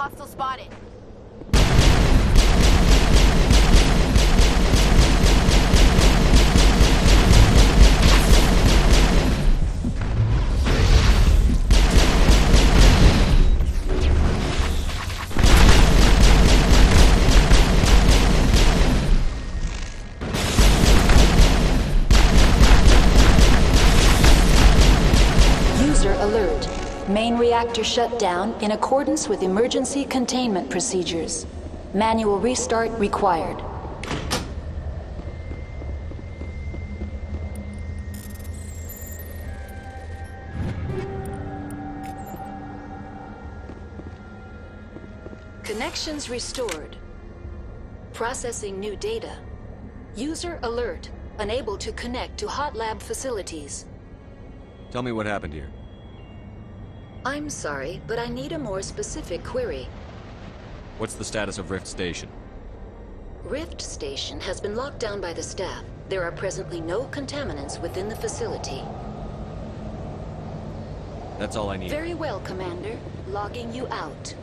Hostile spotted. Reactor shut down in accordance with emergency containment procedures. Manual restart required. Connections restored. Processing new data. User alert. Unable to connect to hot lab facilities. Tell me what happened here. I'm sorry, but I need a more specific query. What's the status of Rift Station? Rift Station has been locked down by the staff. There are presently no contaminants within the facility. That's all I need. Very well, Commander. Logging you out.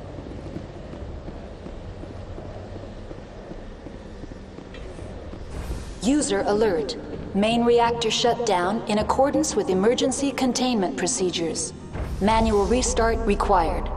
User alert. Main reactor shut down in accordance with emergency containment procedures. Manual restart required.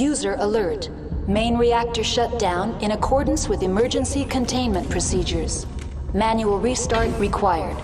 User alert. Main reactor shut down in accordance with emergency containment procedures. Manual restart required.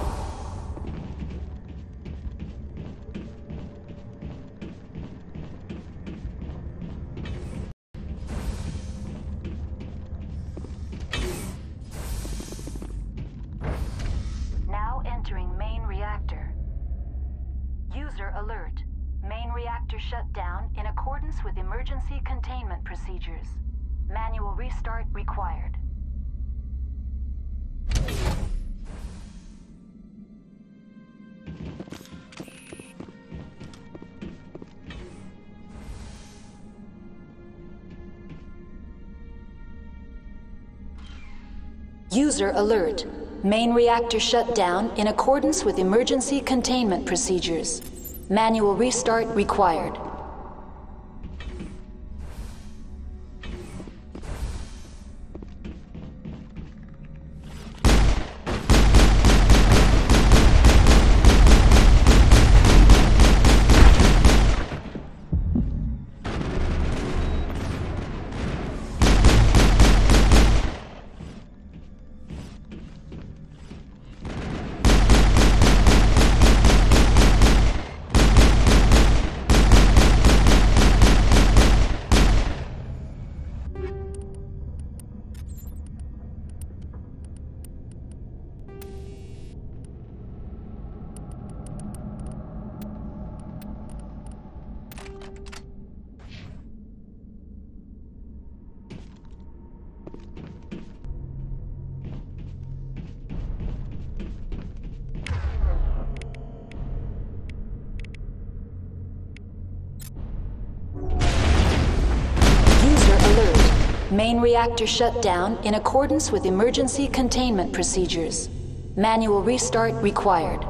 User alert. Main reactor shut down in accordance with emergency containment procedures. Manual restart required. Reactor shut down in accordance with emergency containment procedures. Manual restart required.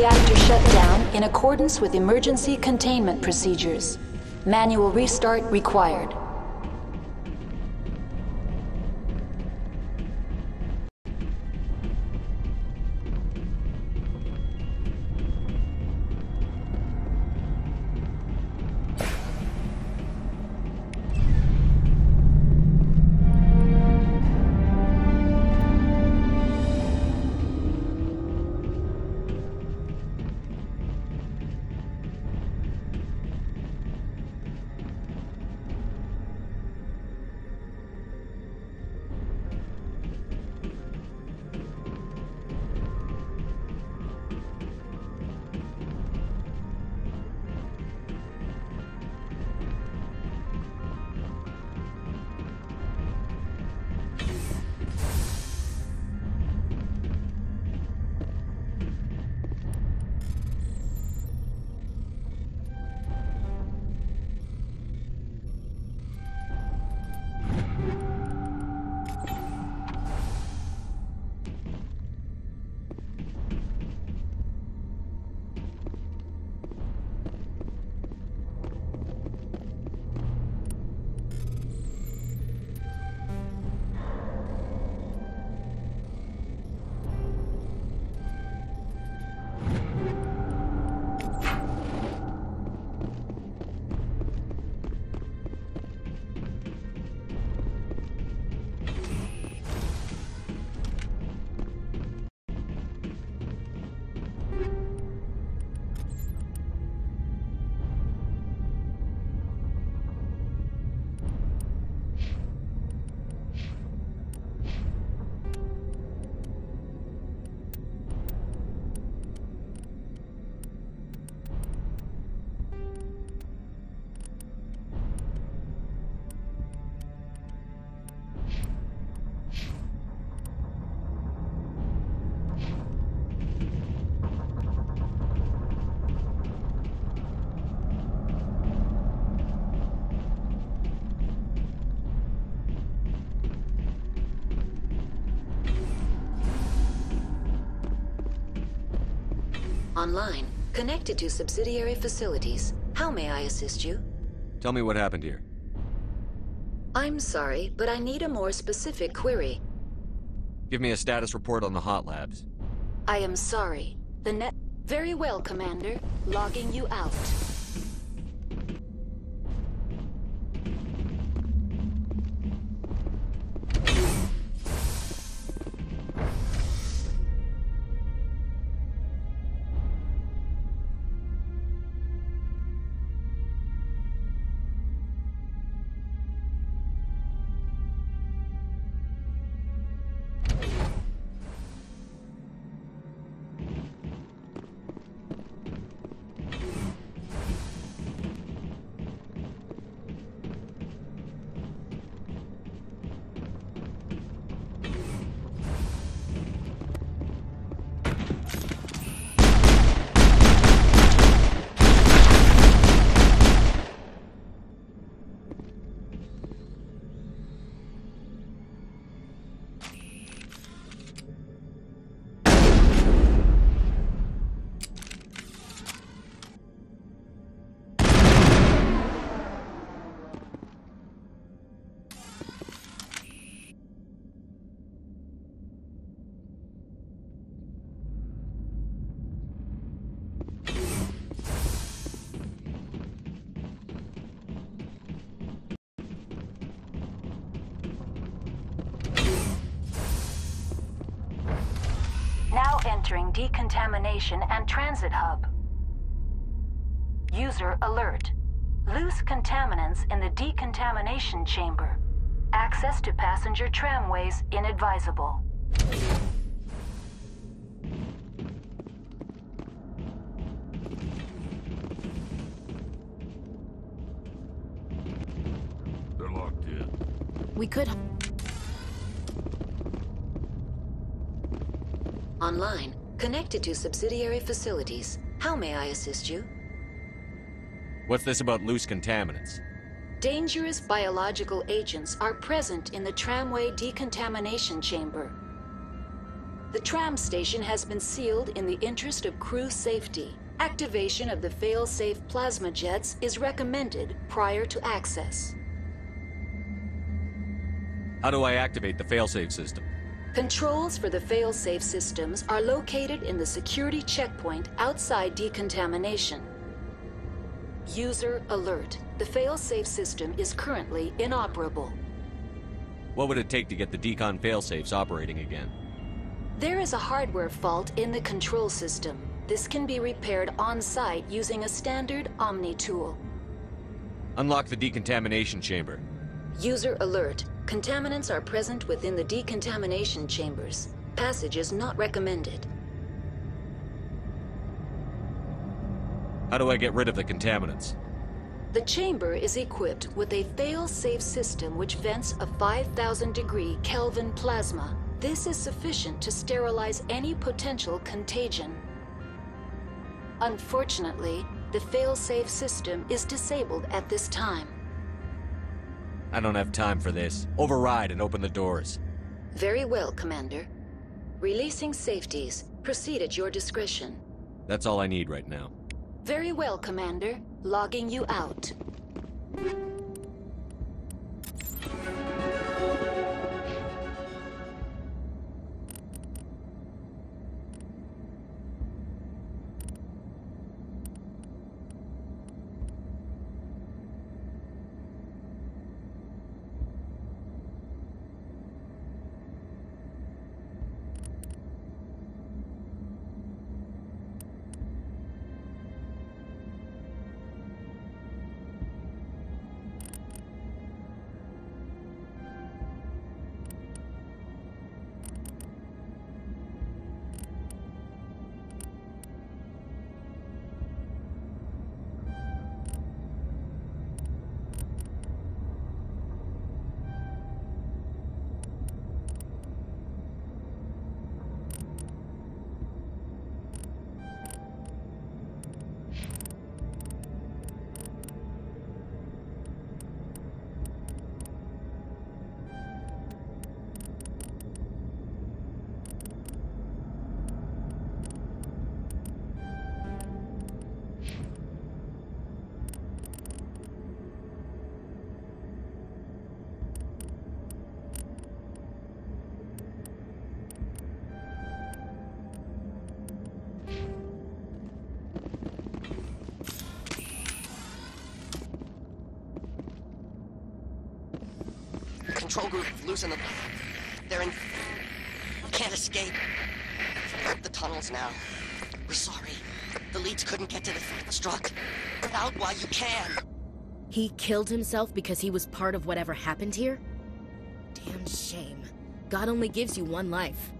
Reactor shut down in accordance with emergency containment procedures. Manual restart required. Online. Connected to subsidiary facilities. How may I assist you? Tell me what happened here. I'm sorry, but I need a more specific query. Give me a status report on the hot labs. I am sorry. The net. Very well, Commander. Logging you out. Decontamination and transit hub. User alert. Loose contaminants in the decontamination chamber. Access to passenger tramways inadvisable. They're locked in. We could. Online, connected to subsidiary facilities. How may I assist you? What's this about loose contaminants? Dangerous biological agents are present in the tramway decontamination chamber. The tram station has been sealed in the interest of crew safety. Activation of the fail-safe plasma jets is recommended prior to access. How do I activate the failsafe system? Controls for the fail-safe systems are located in the security checkpoint outside decontamination. User alert. The fail-safe system is currently inoperable. What would it take to get the decon failsafes operating again? There is a hardware fault in the control system. This can be repaired on-site using a standard Omni tool. Unlock the decontamination chamber. User alert. Contaminants are present within the decontamination chambers. Passage is not recommended. How do I get rid of the contaminants? The chamber is equipped with a fail-safe system which vents a 5000 degree Kelvin plasma. This is sufficient to sterilize any potential contagion. Unfortunately, the fail-safe system is disabled at this time. I don't have time for this. Override and open the doors. Very well, Commander. Releasing safeties. Proceed at your discretion. That's all I need right now. Very well, Commander. Logging you out. They're in. Can't escape. The tunnels now. We're sorry. The leads couldn't get to the struck. Out while you can. He killed himself because he was part of whatever happened here? Damn shame. God only gives you one life.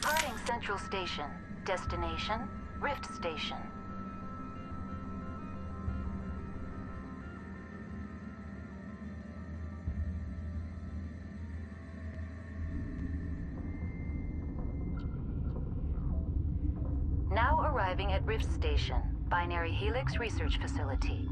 Departing Central Station. Destination, Rift Station. Now arriving at Rift Station, Binary Helix Research Facility.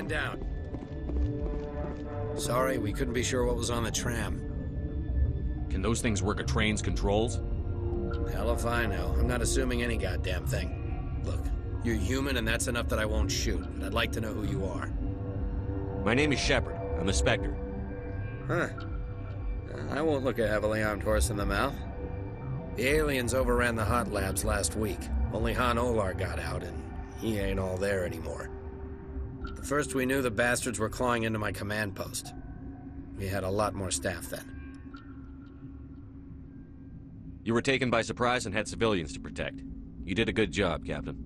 Stand down. Sorry, we couldn't be sure what was on the tram. Can those things work a train's controls? Hell if I know. I'm not assuming any goddamn thing. Look, you're human and that's enough that I won't shoot, but I'd like to know who you are. My name is Shepard. I'm a Spectre. Huh. Uh, I won't look a heavily armed horse in the mouth. The aliens overran the hot labs last week. Only Han Olar got out, and he ain't all there anymore. First we knew, the bastards were clawing into my command post. We had a lot more staff then. You were taken by surprise and had civilians to protect. You did a good job, Captain.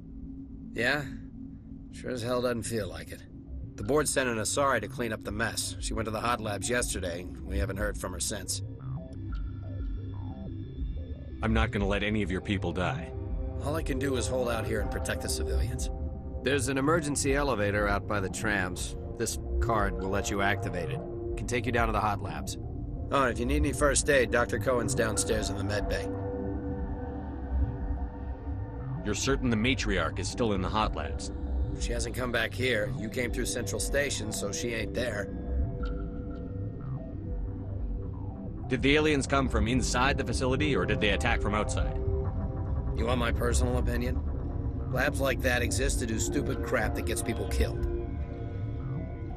Yeah? Sure as hell doesn't feel like it. The board sent an Asari to clean up the mess. She went to the hot labs yesterday. We haven't heard from her since. I'm not gonna let any of your people die. All I can do is hold out here and protect the civilians. There's an emergency elevator out by the trams. This card will let you activate it. Can take you down to the hot labs. Oh, if you need any first aid, Dr. Cohen's downstairs in the med bay. You're certain the matriarch is still in the hot labs? She hasn't come back here. You came through Central Station, so she ain't there. Did the aliens come from inside the facility, or did they attack from outside? You want my personal opinion? Labs like that exist to do stupid crap that gets people killed.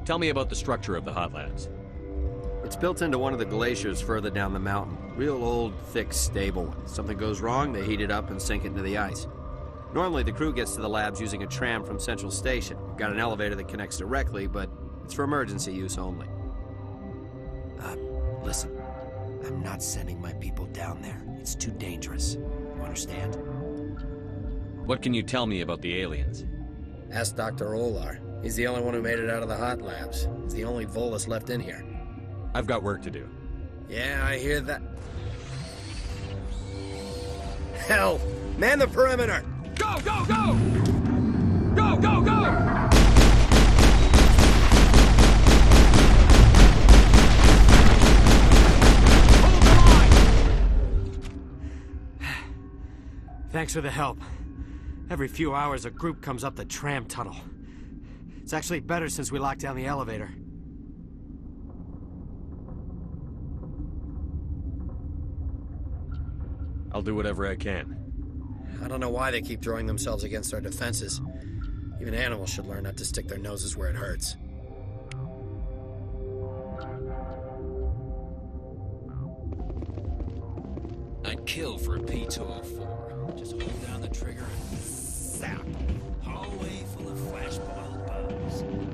Tell me about the structure of the hot labs. It's built into one of the glaciers further down the mountain. Real old, thick, stable one. Something goes wrong, they heat it up and sink it into the ice. Normally, the crew gets to the labs using a tram from Central Station. Got an elevator that connects directly, but it's for emergency use only. Uh, listen. I'm not sending my people down there. It's too dangerous. You understand? What can you tell me about the aliens? Ask Dr. Olar. He's the only one who made it out of the hot labs. He's the only Volus left in here. I've got work to do. Yeah, I hear that. Hell! Man the perimeter! Go, go, go! Go, go, go! Hold the line! Thanks for the help. Every few hours, a group comes up the tram tunnel. It's actually better since we locked down the elevator. I'll do whatever I can. I don't know why they keep throwing themselves against our defenses. Even animals should learn not to stick their noses where it hurts. I'd kill for a P-204. Just hold down the trigger and zap. Hallway full of flash-boiled bugs.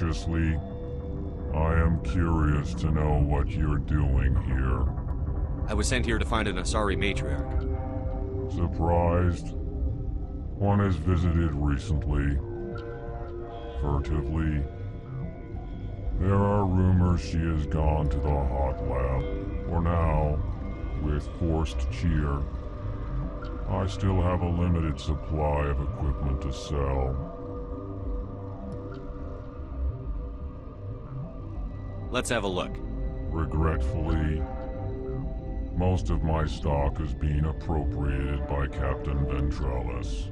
Cautiously, I am curious to know what you're doing here. I was sent here to find an Asari matriarch. Surprised? One has visited recently. Furtively. There are rumors she has gone to the hot lab. For now, with forced cheer. I still have a limited supply of equipment to sell. Let's have a look. Regretfully, most of my stock is being appropriated by Captain Ventralis.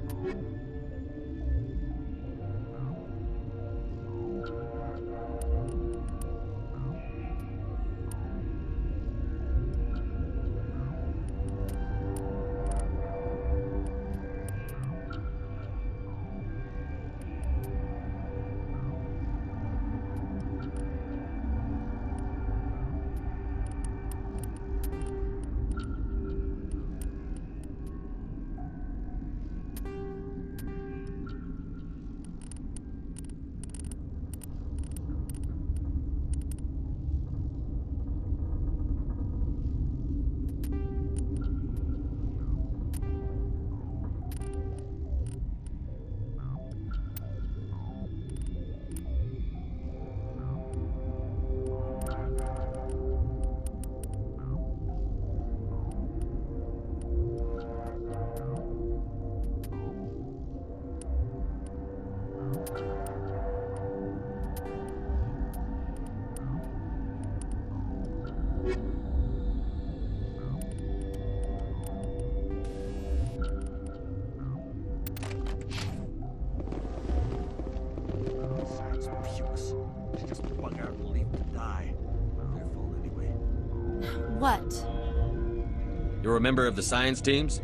A member of the science teams?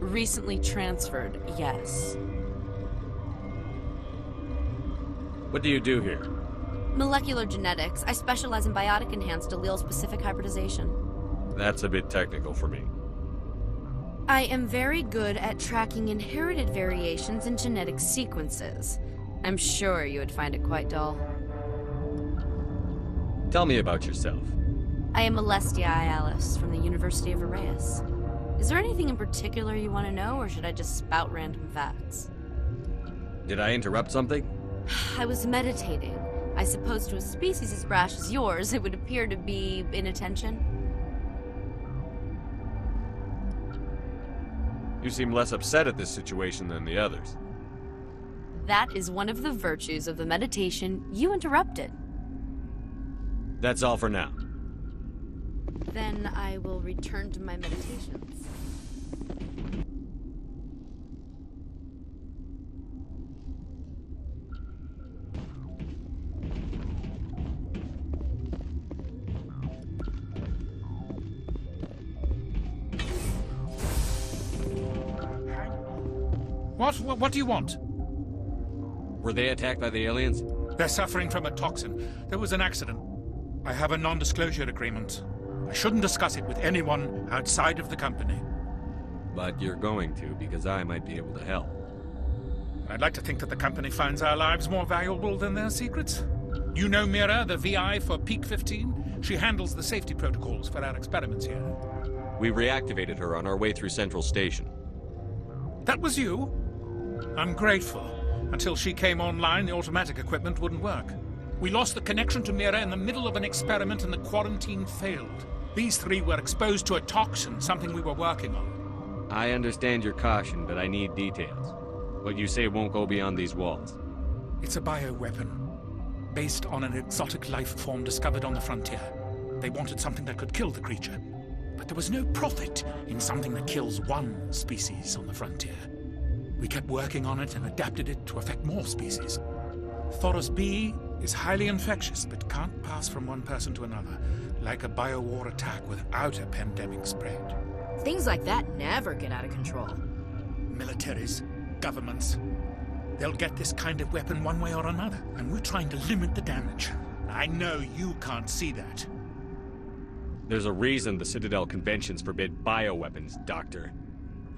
Recently transferred, yes. What do you do here? Molecular genetics. I specialize in biotic enhanced allele specific hybridization. That's a bit technical for me. I am very good at tracking inherited variations in genetic sequences. I'm sure you would find it quite dull. Tell me about yourself. I am Alestia Iallis from the University of Arraeus. Is there anything in particular you want to know, or should I just spout random facts? Did I interrupt something? I was meditating. I suppose to a species as brash as yours, it would appear to be inattention. You seem less upset at this situation than the others. That is one of the virtues of the meditation you interrupted. That's all for now. Then I will return to my meditations. What? what? What do you want? Were they attacked by the aliens? They're suffering from a toxin. There was an accident. I have a non disclosure agreement. I shouldn't discuss it with anyone outside of the company. But you're going to, because I might be able to help. I'd like to think that the company finds our lives more valuable than their secrets. You know Mira, the VI for Peak 15? She handles the safety protocols for our experiments here. We reactivated her on our way through Central Station. That was you? I'm grateful. Until she came online, the automatic equipment wouldn't work. We lost the connection to Mira in the middle of an experiment and the quarantine failed. These three were exposed to a toxin, something we were working on. I understand your caution, but I need details. What you say won't go beyond these walls. It's a bioweapon, based on an exotic life form discovered on the frontier. They wanted something that could kill the creature. But there was no profit in something that kills one species on the frontier. We kept working on it and adapted it to affect more species. Thoros B is highly infectious, but can't pass from one person to another, like a biowar attack without a pandemic spread. Things like that never get out of control. Militaries, governments, they'll get this kind of weapon one way or another, and we're trying to limit the damage. I know you can't see that. There's a reason the Citadel conventions forbid bioweapons, Doctor.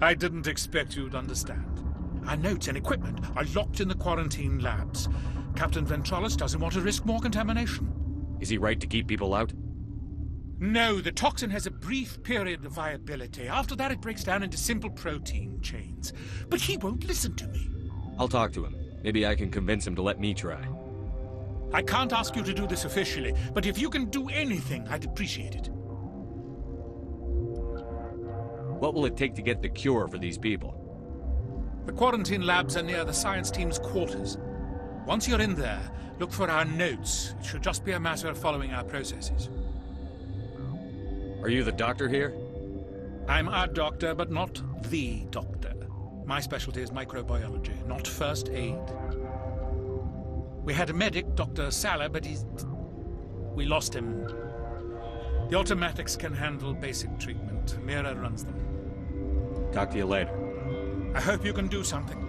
I didn't expect you'd understand. Our notes and equipment are locked in the quarantine labs. Captain Ventralis doesn't want to risk more contamination. Is he right to keep people out? No, the toxin has a brief period of viability. After that, it breaks down into simple protein chains. But he won't listen to me. I'll talk to him. Maybe I can convince him to let me try. I can't ask you to do this officially, but if you can do anything, I'd appreciate it. What will it take to get the cure for these people? The quarantine labs are near the science team's quarters. Once you're in there, look for our notes. It should just be a matter of following our processes. Are you the doctor here? I'm a doctor, but not the doctor. My specialty is microbiology, not first aid. We had a medic, Dr. Salah, but he's. We lost him. The automatics can handle basic treatment. Mira runs them. Talk to you later. I hope you can do something.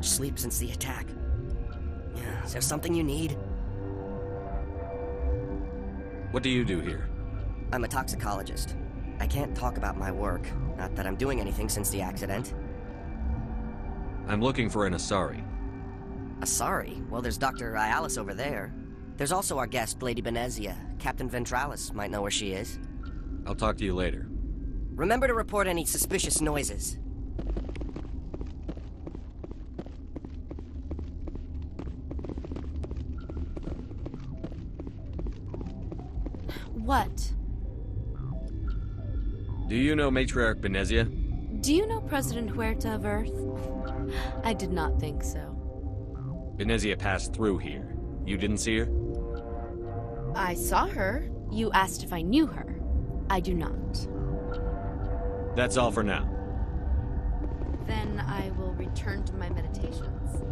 Much sleep since the attack. Yeah, Is there something you need? What do you do here? I'm a toxicologist. I can't talk about my work. Not that I'm doing anything since the accident. I'm looking for an Asari. Asari? Well, there's Dr. Iallis over there. There's also our guest, Lady Benezia. Captain Ventralis might know where she is. I'll talk to you later. Remember to report any suspicious noises. What? Do you know Matriarch Benezia? Do you know President Huerta of Earth? I did not think so. Benezia passed through here. You didn't see her? I saw her. You asked if I knew her. I do not. That's all for now. Then I will return to my meditations.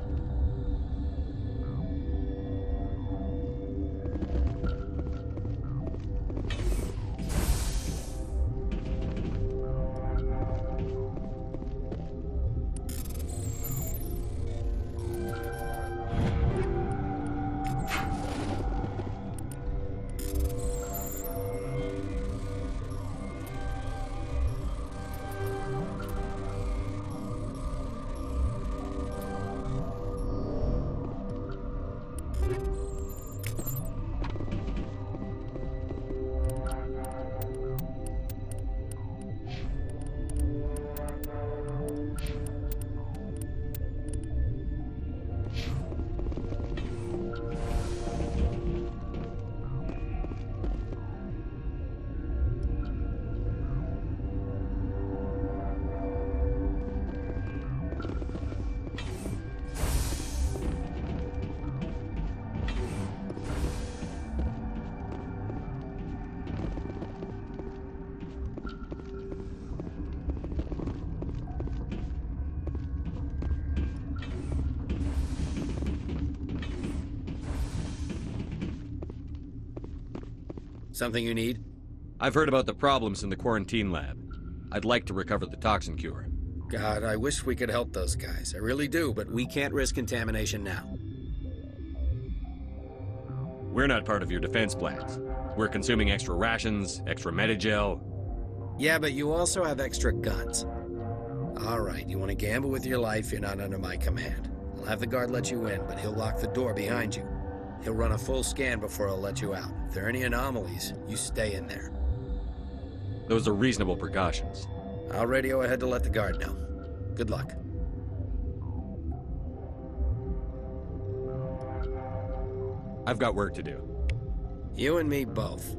Something you need? I've heard about the problems in the quarantine lab. I'd like to recover the toxin cure. God, I wish we could help those guys. I really do, but we can't risk contamination now. We're not part of your defense plans. We're consuming extra rations, extra Medigel. Yeah, but you also have extra guns. All right, you want to gamble with your life, you're not under my command. I'll have the guard let you in, but he'll lock the door behind you. He'll run a full scan before he'll let you out. If there are any anomalies, you stay in there. Those are reasonable precautions. I'll radio ahead to let the guard know. Good luck. I've got work to do. You and me both.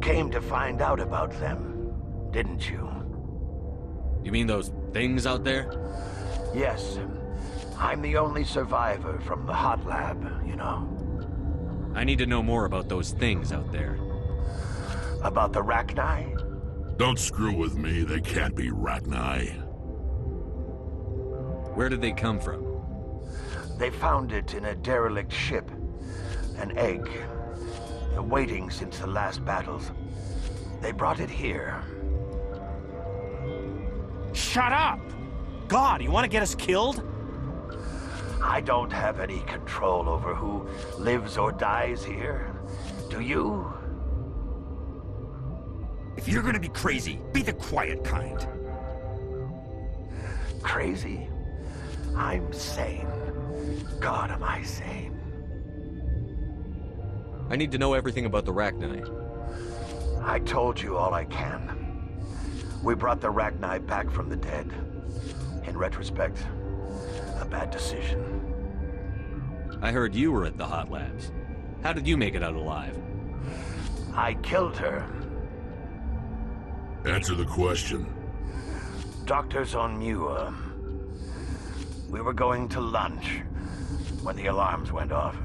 Came to find out about them, didn't you? You mean those things out there? Yes. I'm the only survivor from the hot lab, you know. I need to know more about those things out there. About the Rachni? Don't screw with me. They can't be Rachni. Where did they come from? They found it in a derelict ship. An egg. Waiting since the last battles. They brought it here. Shut up! God, you want to get us killed? I don't have any control over who lives or dies here. Do you? If you're gonna be crazy, be the quiet kind. Crazy? I'm sane. God, am I sane. I need to know everything about the Rachni. I told you all I can. We brought the Rachni back from the dead. In retrospect, a bad decision. I heard you were at the Hot Labs. How did you make it out alive? I killed her. Answer the question. Doctors on Muir. We were going to lunch when the alarms went off.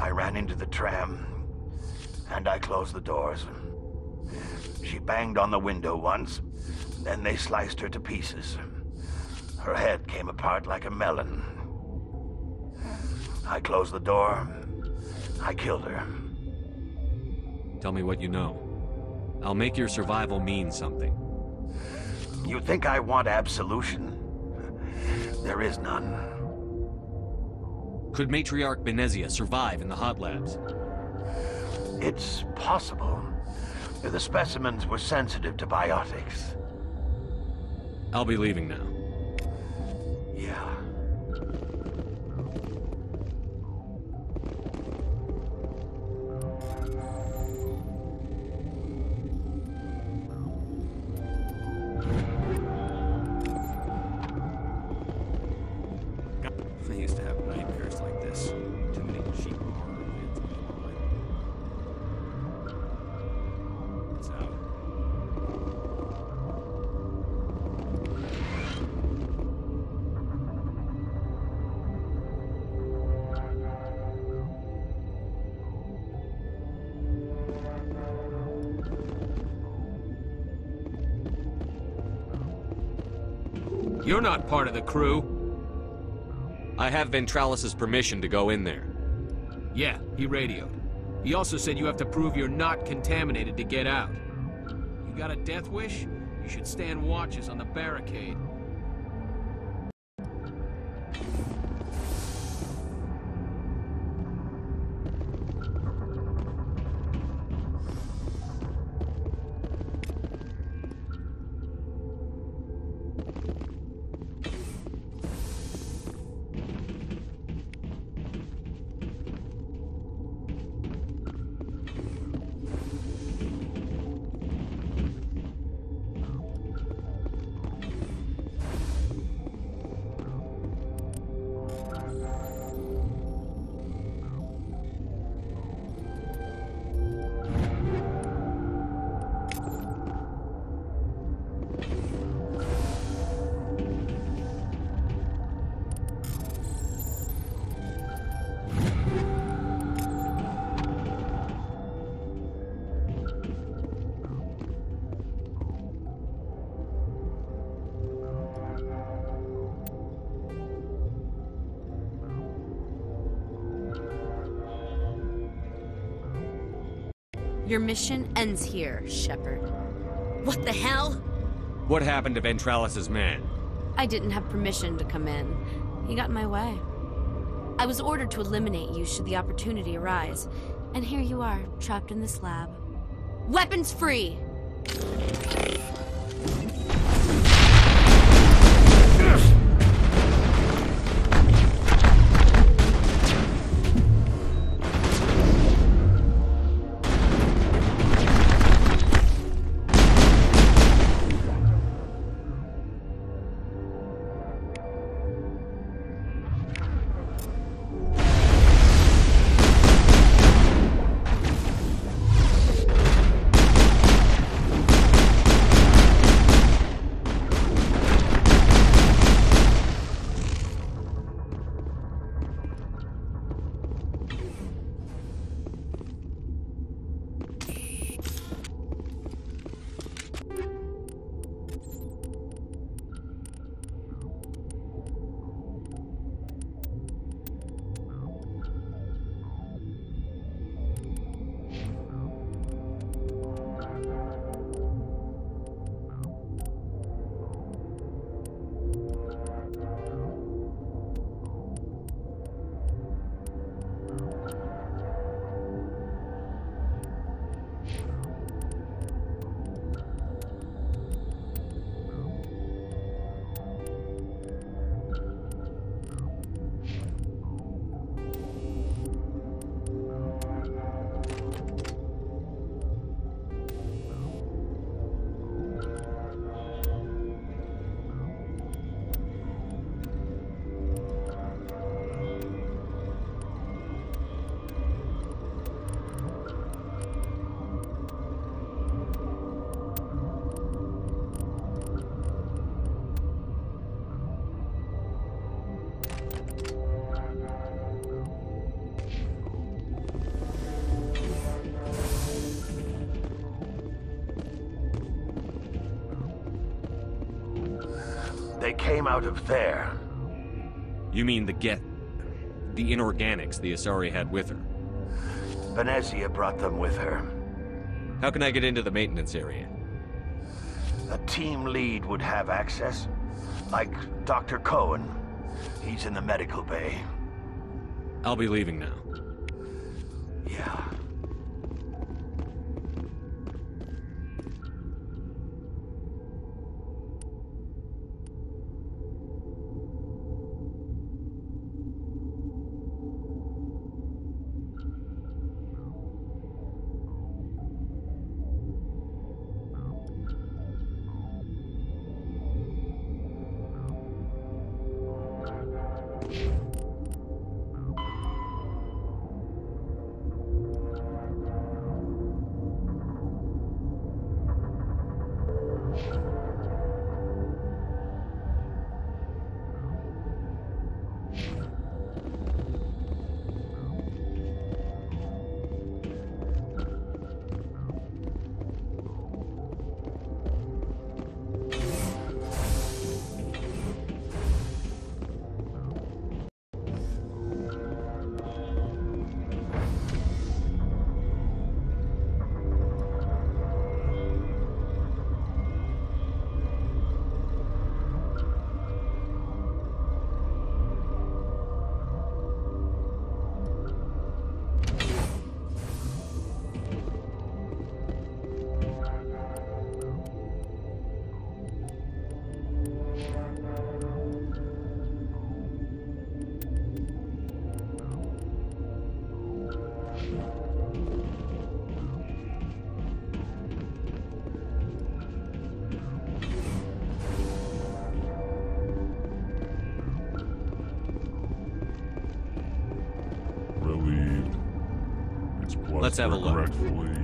I ran into the tram, and I closed the doors. She banged on the window once, then they sliced her to pieces. Her head came apart like a melon. I closed the door. I killed her. Tell me what you know. I'll make your survival mean something. You think I want absolution? There is none. Could Matriarch Benezia survive in the hot labs? It's possible. The specimens were sensitive to biotics. I'll be leaving now. Yeah. You're not part of the crew. I have Ventralis's permission to go in there. Yeah, he radioed. He also said you have to prove you're not contaminated to get out. You got a death wish? You You should stand watches on the barricade. Mission ends here, Shepard. What the hell? What happened to Ventralis's man? I didn't have permission to come in. He got in my way. I was ordered to eliminate you should the opportunity arise. And here you are, trapped in this lab. Weapons free! Out of there. You mean the Geth... the inorganics the Asari had with her? Benezia brought them with her. How can I get into the maintenance area? A team lead would have access. Like Dr. Cohen. He's in the medical bay. I'll be leaving now. Have a look.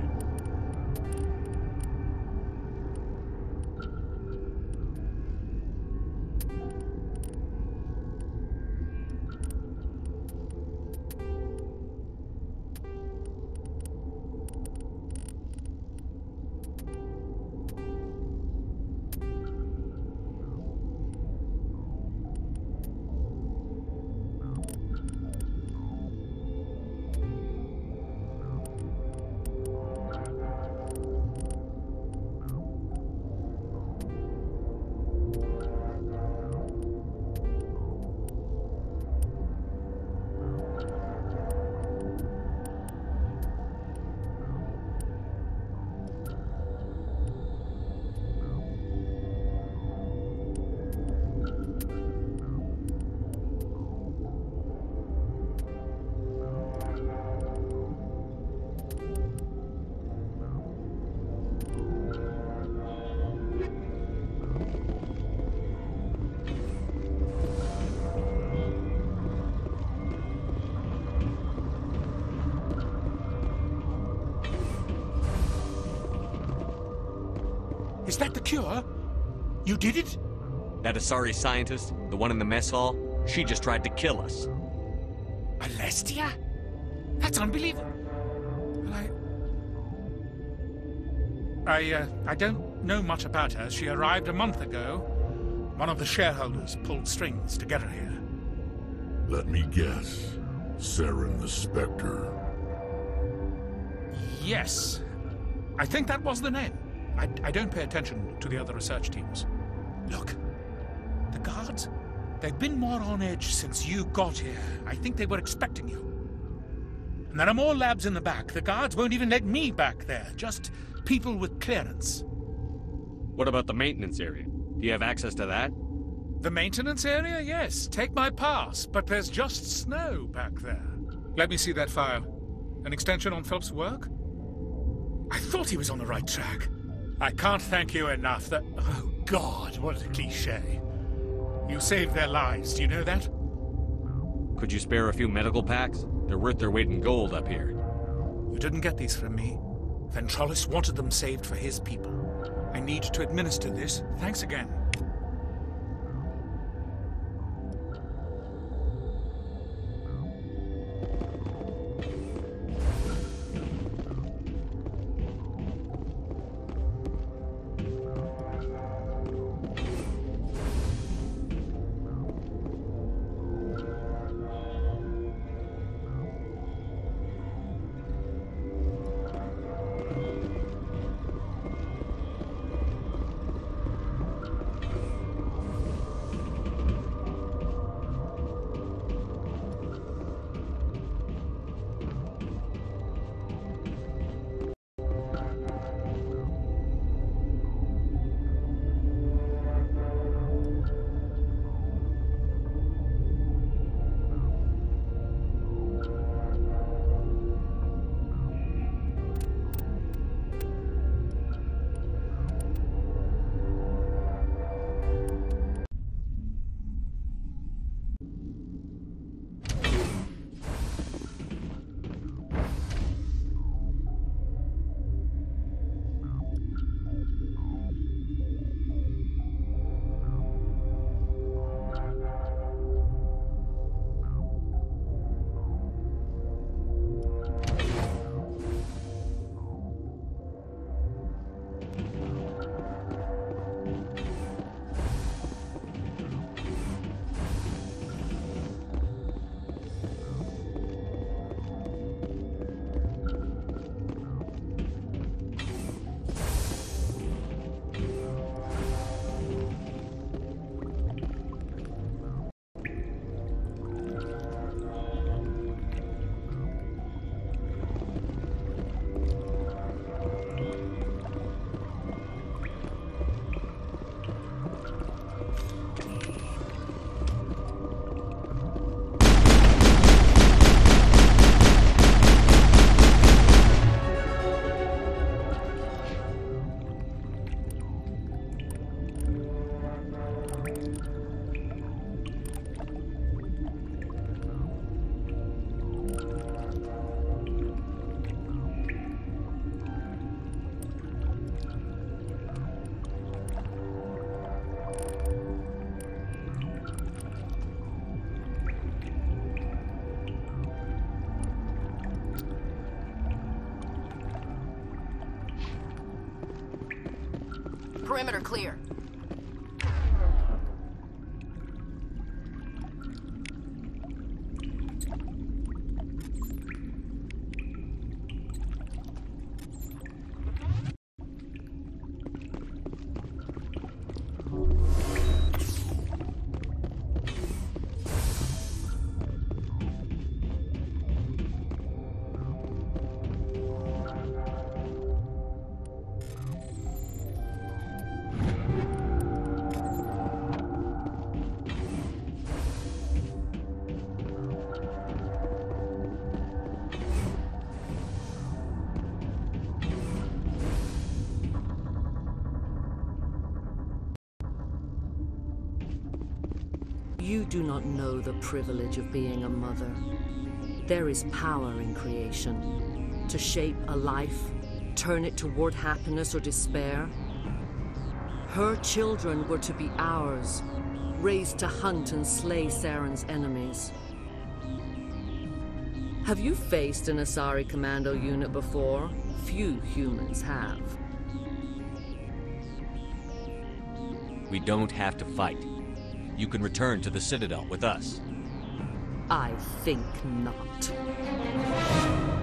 Is that the cure? You did it? That Asari scientist, the one in the mess hall, she just tried to kill us. Alestia? That's unbelievable. Well, I... I, uh, I don't know much about her. She arrived a month ago. One of the shareholders pulled strings to get her here. Let me guess. Saren the Spectre. Yes. I think that was the name. I, I don't pay attention to the other research teams. Look, the guards, they've been more on edge since you got here. I think they were expecting you. And there are more labs in the back. The guards won't even let me back there. Just people with clearance. What about the maintenance area? Do you have access to that? The maintenance area? Yes. Take my pass. But there's just snow back there. Let me see that file. An extension on Phelps' work? I thought he was on the right track. I can't thank you enough that... Oh, God, what a cliche. You saved their lives, do you know that? Could you spare a few medical packs? They're worth their weight in gold up here. You didn't get these from me. Ventralis wanted them saved for his people. I need to administer this. Thanks again. You do not know the privilege of being a mother. There is power in creation. To shape a life, turn it toward happiness or despair. Her children were to be ours, raised to hunt and slay Saren's enemies. Have you faced an Asari commando unit before? Few humans have. We don't have to fight. You can return to the Citadel with us. I think not.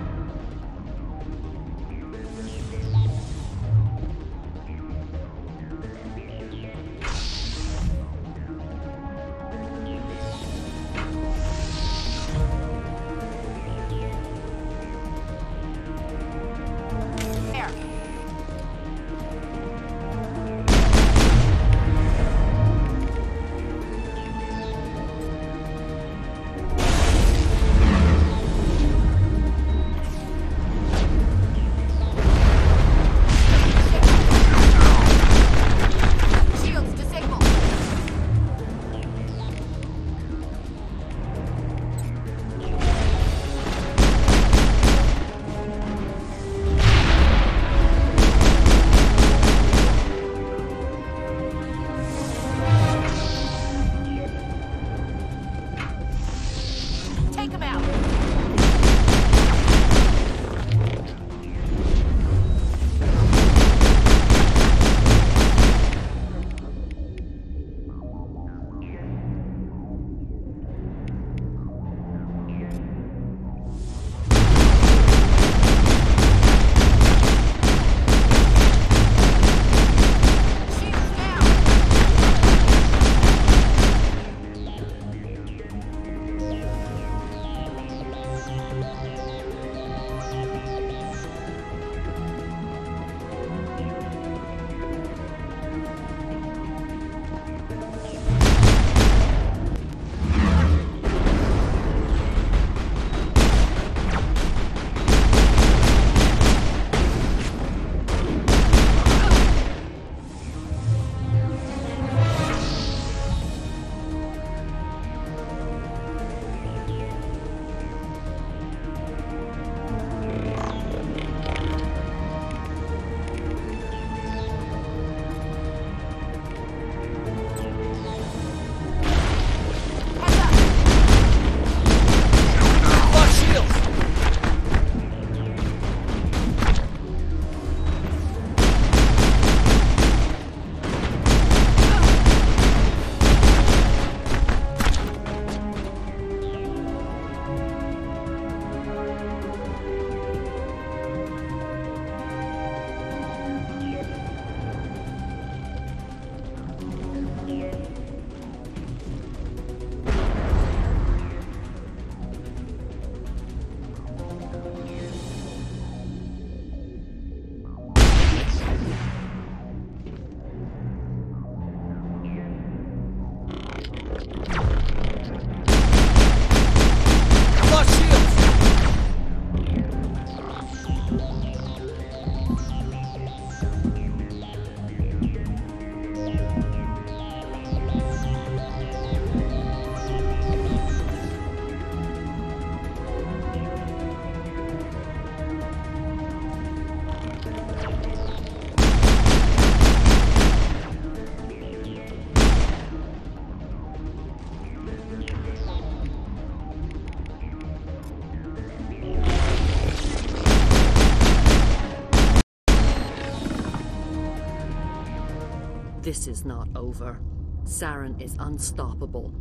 This is not over. Saren is unstoppable.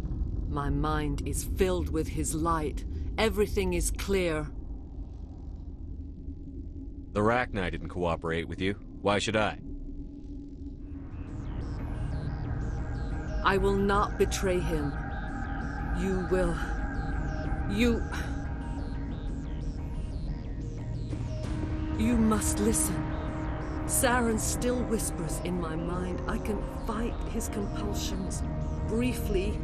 My mind is filled with his light. Everything is clear. The Rachni didn't cooperate with you. Why should I? I will not betray him. You will. You. You must listen. Saren still whispers in my mind. I can fight his compulsions briefly,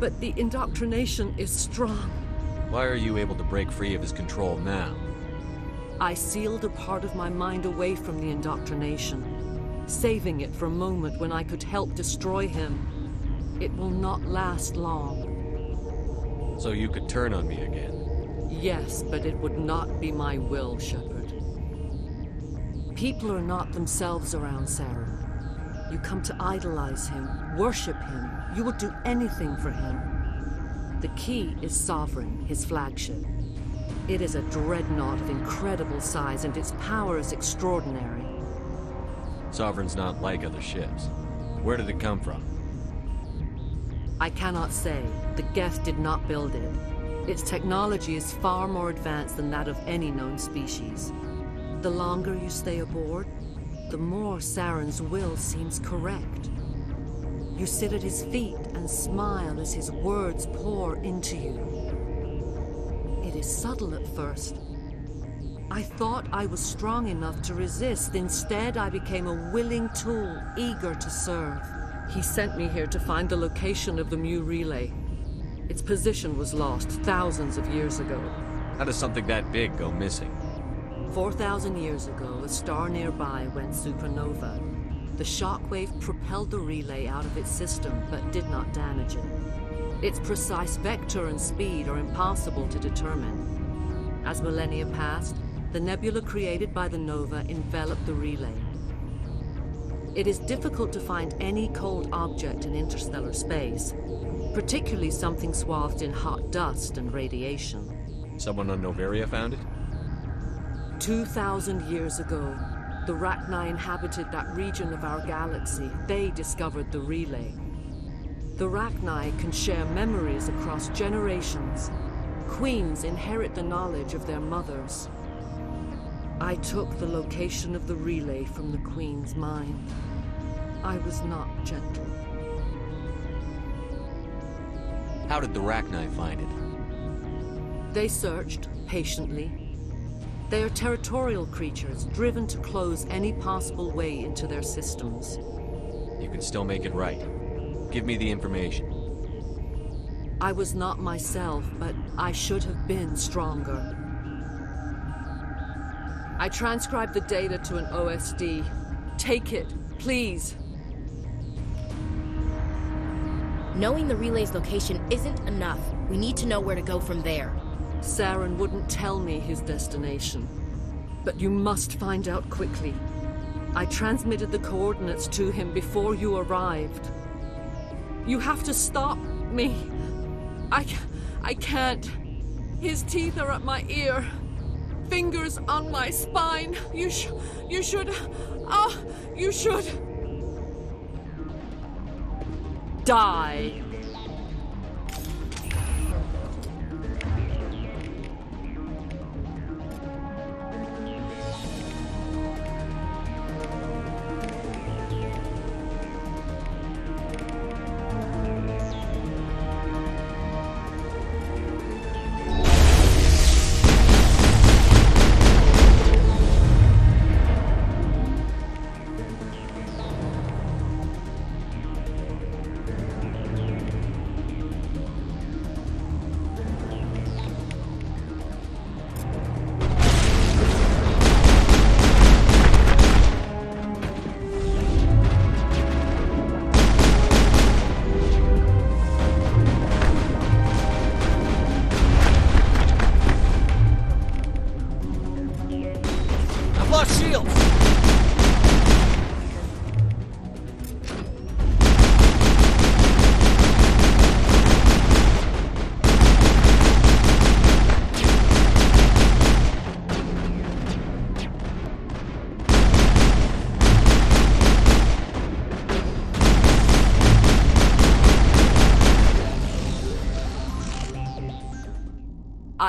but the indoctrination is strong. Why are you able to break free of his control now? I sealed a part of my mind away from the indoctrination, saving it for a moment when I could help destroy him. It will not last long. So you could turn on me again? Yes, but it would not be my will, Shepard. People are not themselves around Saren. You come to idolize him, worship him. You will do anything for him. The key is Sovereign, his flagship. It is a dreadnought of incredible size, and its power is extraordinary. Sovereign's not like other ships. Where did it come from? I cannot say. The Geth did not build it. Its technology is far more advanced than that of any known species. The longer you stay aboard, the more Saren's will seems correct. You sit at his feet and smile as his words pour into you. It is subtle at first. I thought I was strong enough to resist. Instead, I became a willing tool, eager to serve. He sent me here to find the location of the Mu relay. Its position was lost thousands of years ago. How does something that big go missing? 4,000 years ago, a star nearby went supernova. The shockwave propelled the relay out of its system, but did not damage it. Its precise vector and speed are impossible to determine. As millennia passed, the nebula created by the nova enveloped the relay. It is difficult to find any cold object in interstellar space, particularly something swathed in hot dust and radiation. Someone on Noveria found it? 2,000 years ago, the Rachni inhabited that region of our galaxy. They discovered the relay. The Rachni can share memories across generations. Queens inherit the knowledge of their mothers. I took the location of the relay from the Queen's mind. I was not gentle. How did the Rachni find it? They searched, patiently. They are territorial creatures, driven to close any possible way into their systems. You can still make it right. Give me the information. I was not myself, but I should have been stronger. I transcribed the data to an OSD. Take it, please. Knowing the relay's location isn't enough. We need to know where to go from there. Saren wouldn't tell me his destination. But you must find out quickly. I transmitted the coordinates to him before you arrived. You have to stop me. I, I can't. His teeth are at my ear. Fingers on my spine. You sh you should. Ah, oh, you should. Die.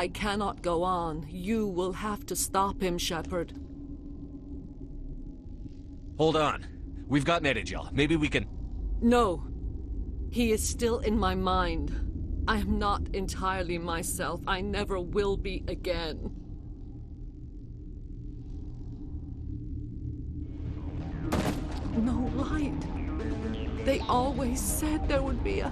I cannot go on. You will have to stop him, Shepard. Hold on. We've got Medigel. Maybe we can... No. He is still in my mind. I am not entirely myself. I never will be again. No light. They always said there would be a.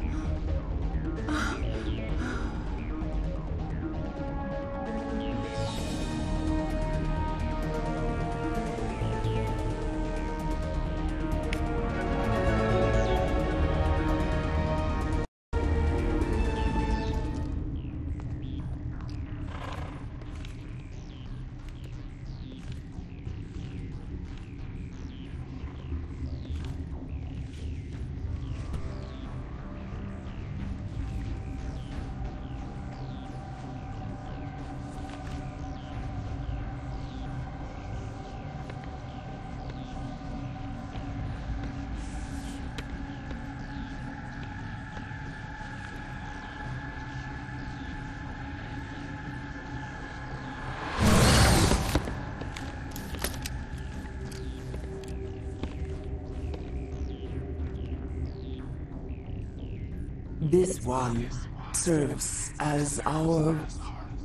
This one serves as our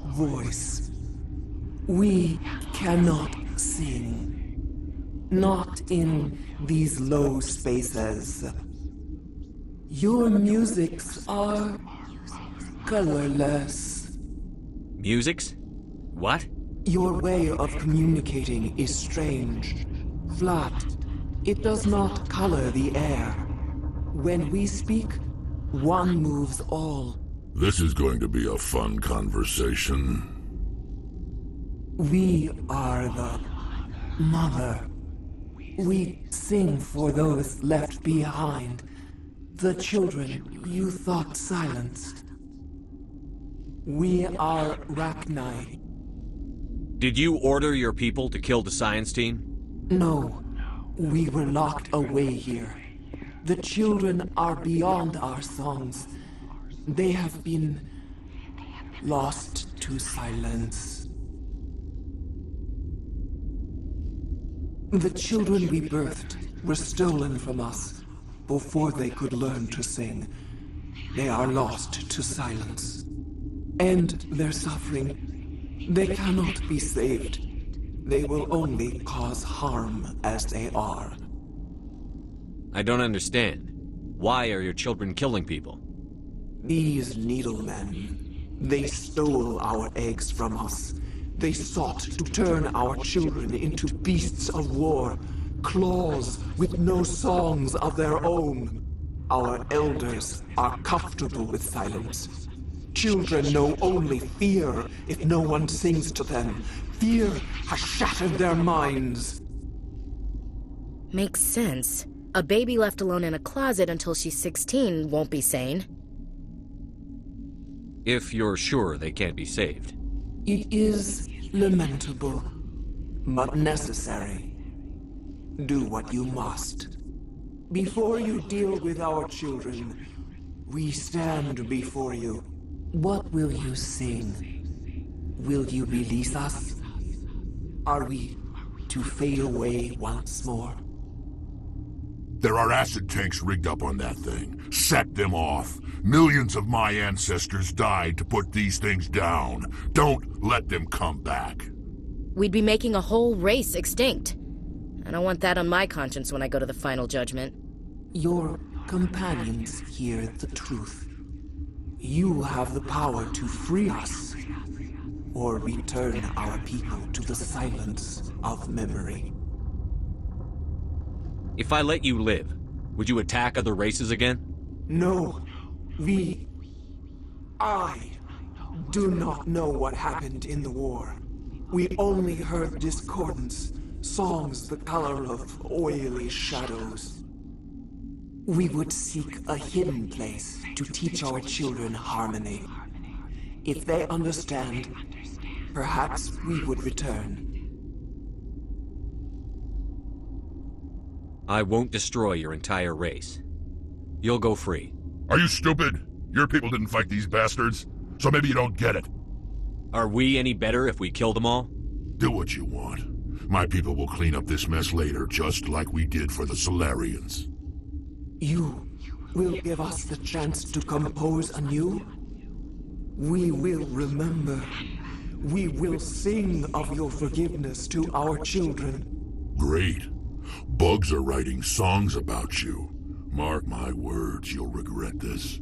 voice. We cannot sing. Not in these low spaces. Your musics are colorless. Musics? What? Your way of communicating is strange. Flat. It does not color the air. When we speak, one moves all. This is going to be a fun conversation. We are the mother. We sing for those left behind. The children you thought silenced. We are Rachni. Did you order your people to kill the science team? No. We were locked away here. The children are beyond our songs. They have been lost to silence. The children we birthed were stolen from us before they could learn to sing. They are lost to silence. And their suffering, they cannot be saved. They will only cause harm as they are. I don't understand. Why are your children killing people? These needlemen, they stole our eggs from us. They sought to turn our children into beasts of war, claws with no songs of their own. Our elders are comfortable with silence. Children know only fear if no one sings to them. Fear has shattered their minds. Makes sense. A baby left alone in a closet until she's 16 won't be sane. If you're sure they can't be saved. It is lamentable, but necessary. Do what you must. Before you deal with our children, we stand before you. What will you sing? Will you release us? Are we to fade away once more? There are acid tanks rigged up on that thing. Set them off. Millions of my ancestors died to put these things down. Don't let them come back. We'd be making a whole race extinct. And I don't want that on my conscience when I go to the final judgment. Your companions hear the truth. You have the power to free us, or return our people to the silence of memory. If I let you live, would you attack other races again? No. We... I do not know what happened in the war. We only heard discordance, songs the color of oily shadows. We would seek a hidden place to teach our children harmony. If they understand, perhaps we would return. I won't destroy your entire race. You'll go free. Are you stupid? Your people didn't fight these bastards, so maybe you don't get it. Are we any better if we kill them all? Do what you want. My people will clean up this mess later, just like we did for the Salarians. You will give us the chance to compose anew? We will remember. We will sing of your forgiveness to our children. Great. Bugs are writing songs about you. Mark my words, you'll regret this.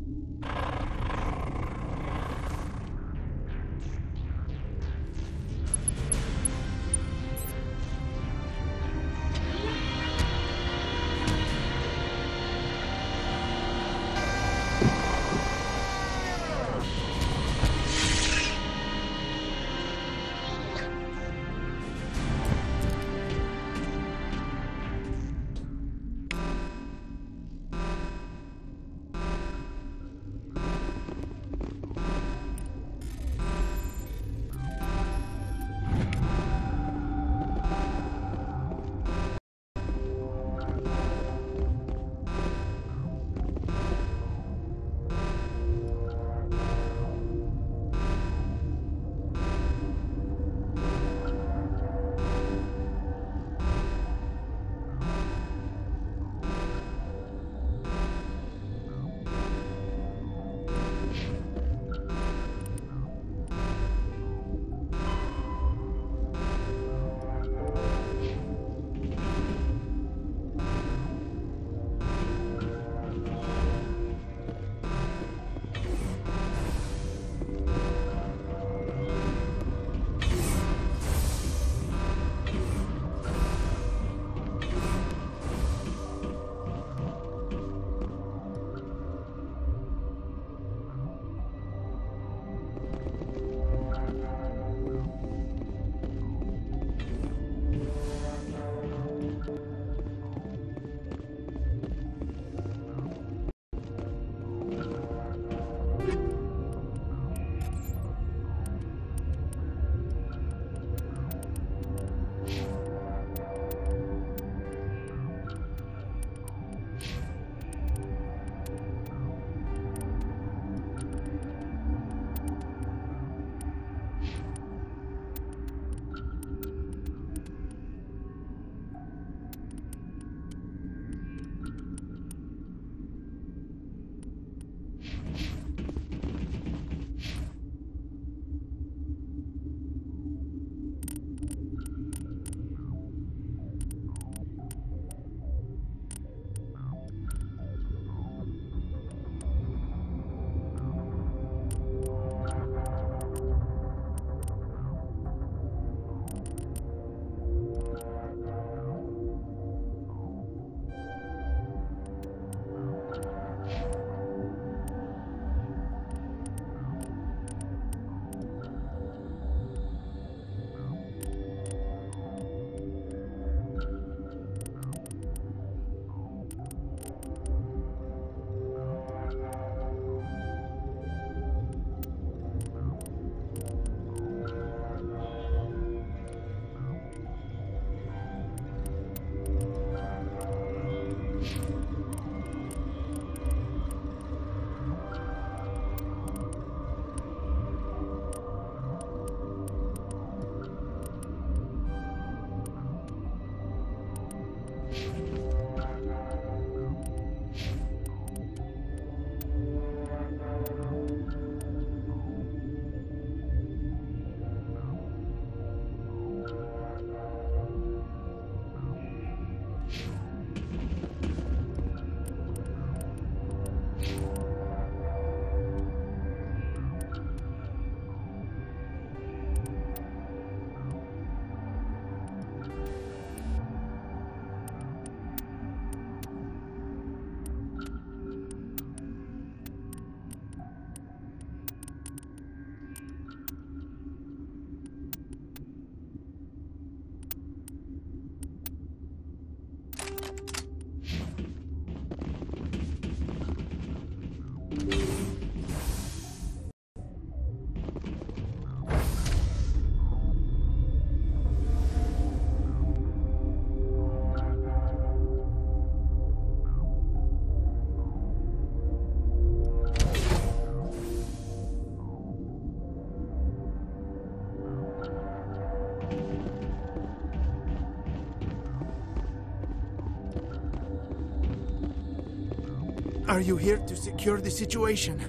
Are you here to secure the situation?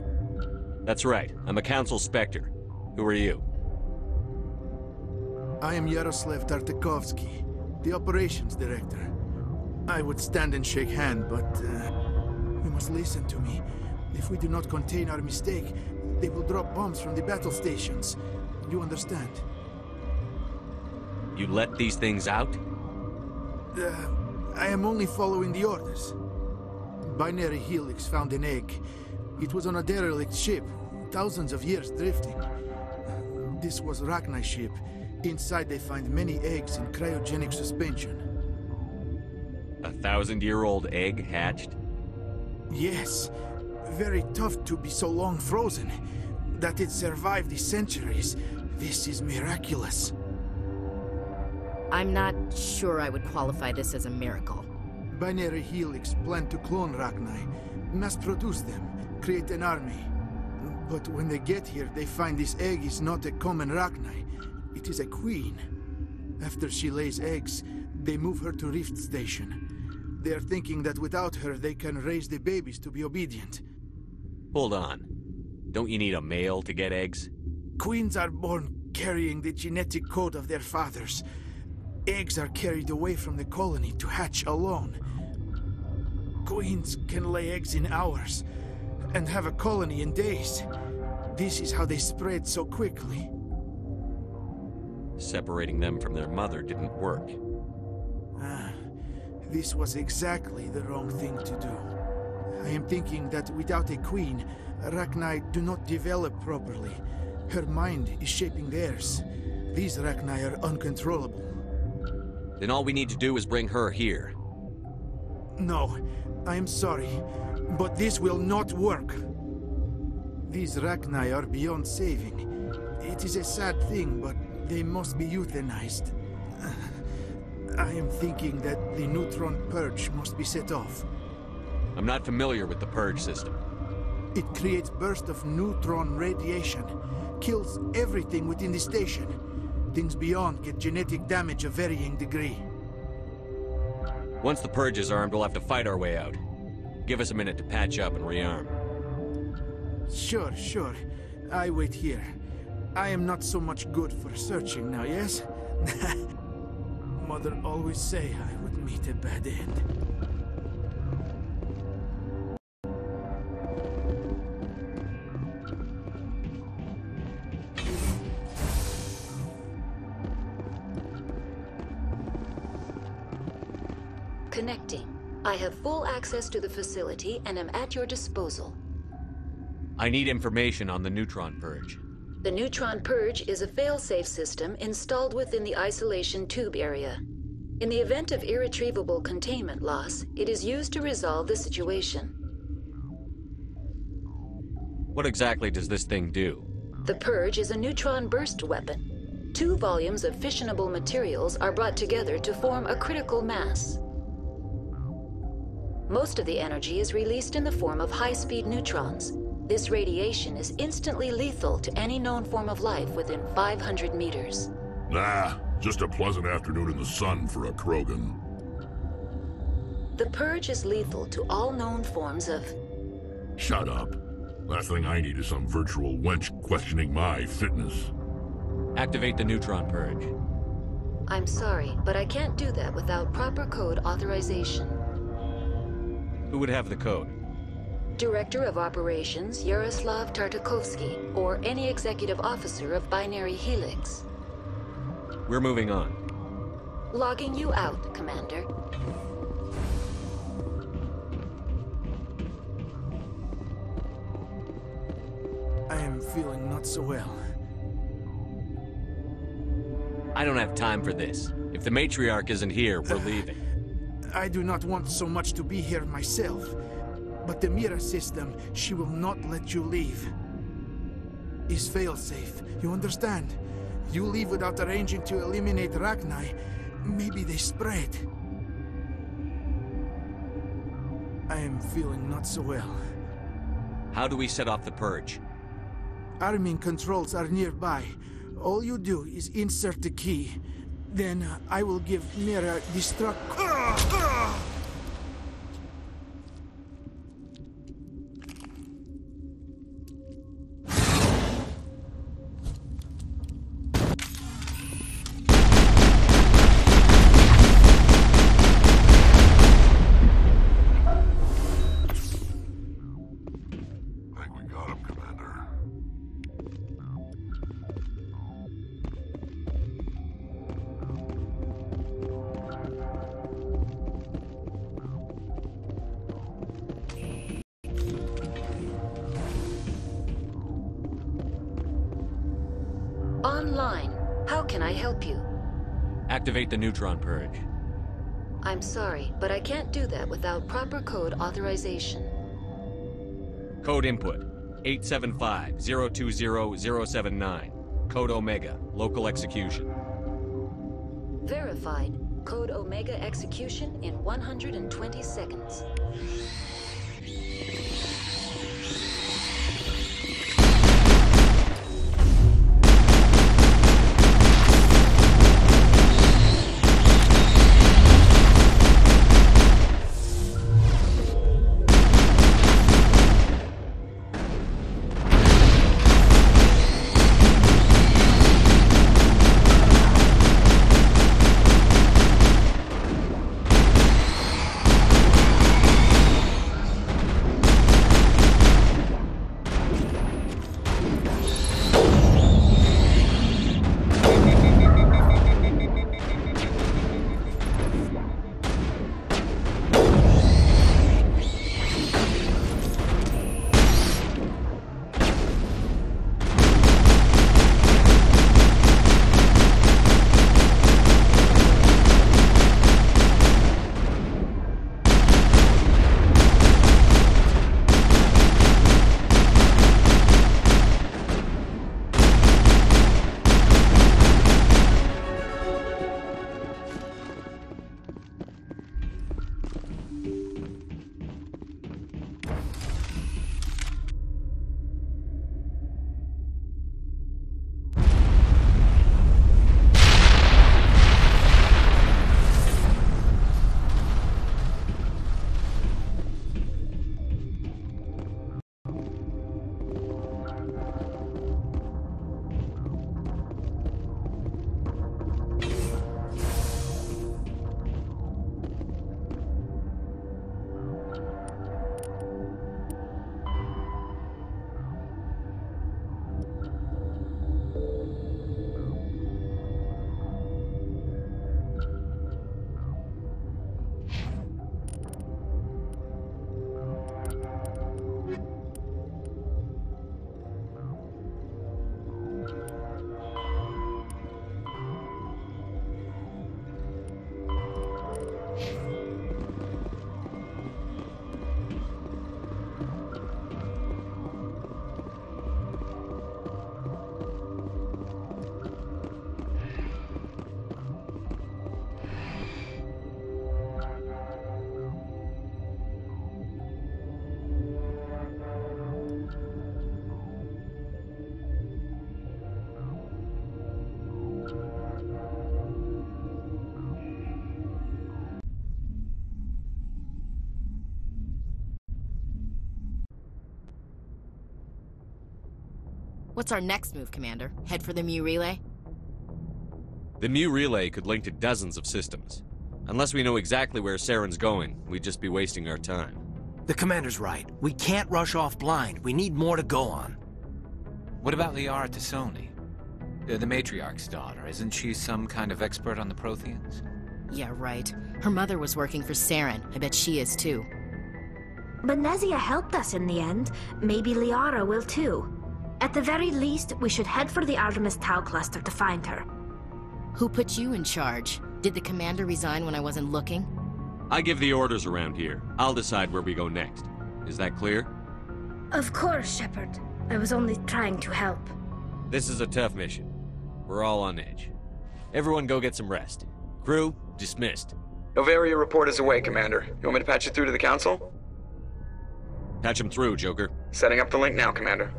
That's right. I'm a Council Spectre. Who are you? I am Yaroslav Tartakovsky, the operations director. I would stand and shake hand, but uh, you must listen to me. If we do not contain our mistake, they will drop bombs from the battle stations. You understand? You let these things out? Uh, I am only following the orders. Binary Helix found an egg. It was on a derelict ship, thousands of years drifting. This was Rachni's ship. Inside they find many eggs in cryogenic suspension. A thousand-year-old egg hatched? Yes. Very tough to be so long frozen. That it survived the centuries. This is miraculous. I'm not sure I would qualify this as a miracle. Binary Helix plan to clone Rachni, mass produce them, create an army. But when they get here, they find this egg is not a common Rachni. It is a queen. After she lays eggs, they move her to Rift Station. They are thinking that without her, they can raise the babies to be obedient. Hold on. Don't you need a male to get eggs? Queens are born carrying the genetic code of their fathers. Eggs are carried away from the colony to hatch alone. Queens can lay eggs in hours and have a colony in days. This is how they spread so quickly. Separating them from their mother didn't work. Ah, this was exactly the wrong thing to do. I am thinking that without a queen, Rachni do not develop properly. Her mind is shaping theirs. These Rachni are uncontrollable. Then all we need to do is bring her here. No, I am sorry, but this will not work. These Rachni are beyond saving. It is a sad thing, but they must be euthanized. I am thinking that the neutron purge must be set off. I'm not familiar with the purge system. It creates bursts of neutron radiation, kills everything within the station. Things beyond get genetic damage of varying degree. Once the purge is armed, we'll have to fight our way out. Give us a minute to patch up and rearm. Sure, sure. I wait here. I am not so much good for searching now, yes? Mother always say I would meet a bad end. I have full access to the facility and am at your disposal. I need information on the neutron purge. The neutron purge is a fail-safe system installed within the isolation tube area. In the event of irretrievable containment loss, it is used to resolve the situation. What exactly does this thing do? The purge is a neutron burst weapon. Two volumes of fissionable materials are brought together to form a critical mass. Most of the energy is released in the form of high-speed neutrons. This radiation is instantly lethal to any known form of life within 500 meters. Nah, just a pleasant afternoon in the sun for a Krogan. The purge is lethal to all known forms of... Shut up. Last thing I need is some virtual wench questioning my fitness. Activate the neutron purge. I'm sorry, but I can't do that without proper code authorization. Who would have the code? Director of Operations Yaroslav Tartakovsky, or any executive officer of Binary Helix. We're moving on. Logging you out, Commander. I am feeling not so well. I don't have time for this. If the matriarch isn't here, we're leaving. I do not want so much to be here myself. But the Mira system, she will not let you leave. Is failsafe, you understand? You leave without arranging to eliminate Rachni, maybe they spread. I am feeling not so well. How do we set off the purge? Arming controls are nearby. All you do is insert the key. Then uh, I will give Mira destruct... Uh. Activate the neutron purge. I'm sorry, but I can't do that without proper code authorization. Code input 875-020-079. Code Omega. Local execution. Verified. Code Omega execution in 120 seconds. What's our next move, Commander? Head for the Mu Relay? The Mu Relay could link to dozens of systems. Unless we know exactly where Saren's going, we'd just be wasting our time. The Commander's right. We can't rush off blind. We need more to go on. What about Liara T'Soni? The, the Matriarch's daughter. Isn't she some kind of expert on the Protheans? Yeah, right. Her mother was working for Saren. I bet she is too. But Benezia helped us in the end. Maybe Liara will too. At the very least, we should head for the Artemis Tau cluster to find her. Who put you in charge? Did the commander resign when I wasn't looking? I give the orders around here. I'll decide where we go next. Is that clear? Of course, Shepard. I was only trying to help. This is a tough mission. We're all on edge. Everyone go get some rest. Crew, dismissed. Noveria report is away, Commander. You want me to patch it through to the Council? Patch him through, Joker. Setting up the link now, Commander.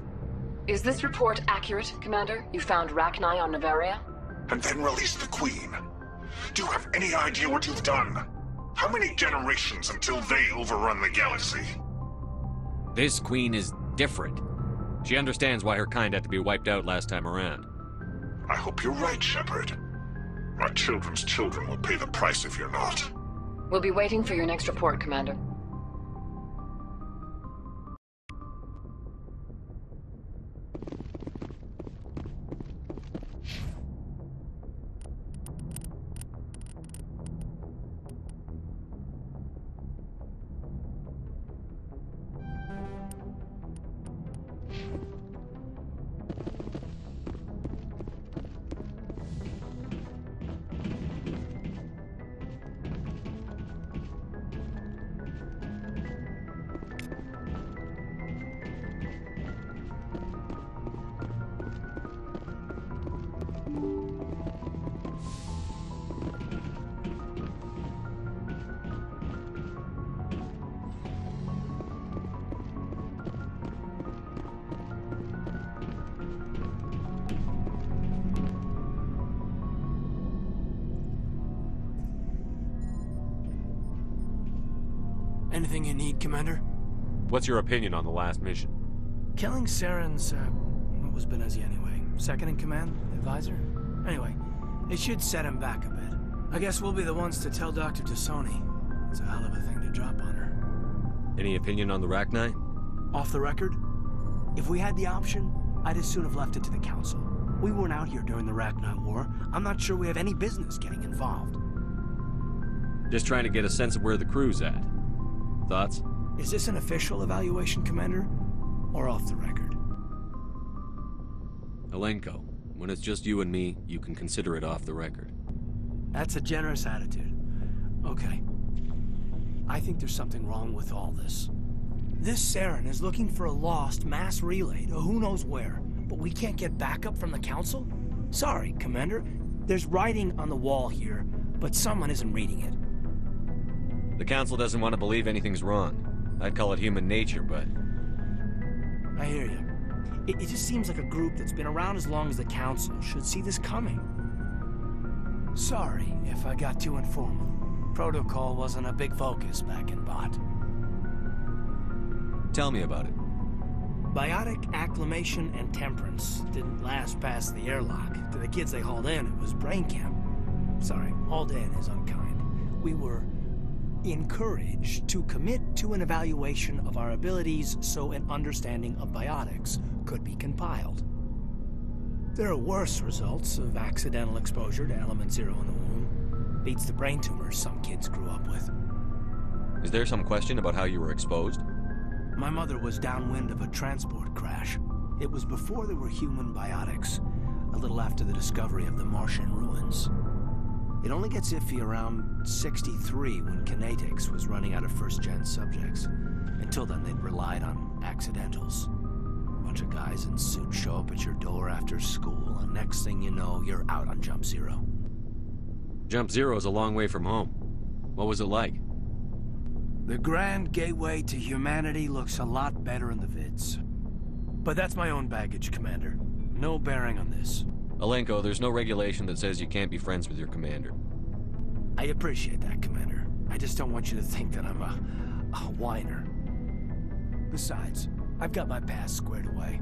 Is this report accurate, Commander? You found Rachni on Noveria? And then released the Queen. Do you have any idea what you've done? How many generations until they overrun the galaxy? This Queen is different. She understands why her kind had to be wiped out last time around. I hope you're right, Shepard. My children's children will pay the price if you're not. We'll be waiting for your next report, Commander. Anything you need, Commander? What's your opinion on the last mission? Killing Saren's, uh, what was Benezia anyway? Second in command? Advisor? Anyway, it should set him back a bit. I guess we'll be the ones to tell Dr. T'Soni. It's a hell of a thing to drop on her. Any opinion on the Rachni? Off the record, if we had the option, I'd as soon have left it to the Council. We weren't out here during the Rachni War. I'm not sure we have any business getting involved. Just trying to get a sense of where the crew's at. Thoughts? Is this an official evaluation, Commander? Or off the record? Alenko, when it's just you and me, you can consider it off the record. That's a generous attitude. Okay. I think there's something wrong with all this. This Saren is looking for a lost mass relay to who knows where, but we can't get backup from the Council? Sorry, Commander. There's writing on the wall here, but someone isn't reading it. The Council doesn't want to believe anything's wrong. I'd call it human nature, but... I hear you. It, it just seems like a group that's been around as long as the Council should see this coming. Sorry if I got too informal. Protocol wasn't a big focus back in BAaT. Tell me about it. Biotic acclimation and temperance didn't last past the airlock. To the kids they hauled in, it was brain camp. Sorry, hauled in is unkind. We were encouraged to commit to an evaluation of our abilities so an understanding of biotics could be compiled. There are worse results of accidental exposure to element zero in the womb. Beats the brain tumors some kids grew up with. Is there some question about how you were exposed? My mother was downwind of a transport crash. It was before there were human biotics, a little after the discovery of the Martian ruins. It only gets iffy around 63 when Conatix was running out of first-gen subjects. Until then, they'd relied on accidentals. A bunch of guys in suits show up at your door after school, and next thing you know, you're out on Jump Zero. Jump Zero is a long way from home. What was it like? The Grand Gateway to Humanity looks a lot better in the vids. But that's my own baggage, Commander. No bearing on this. Alenko, there's no regulation that says you can't be friends with your commander. I appreciate that, Commander. I just don't want you to think that I'm a, a whiner. Besides, I've got my past squared away.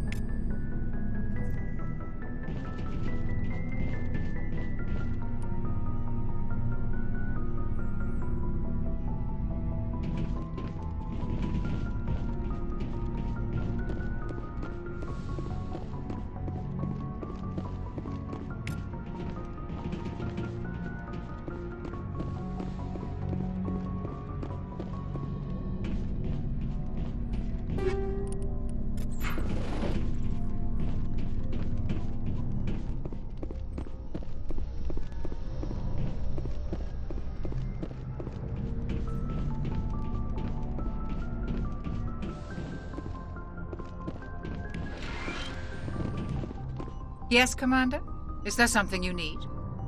Yes, Commander? Is there something you need?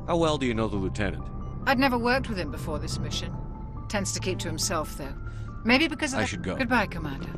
How well do you know the lieutenant? I'd never worked with him before this mission. Tends to keep to himself, though. Maybe because of I the- should go. Goodbye, Commander.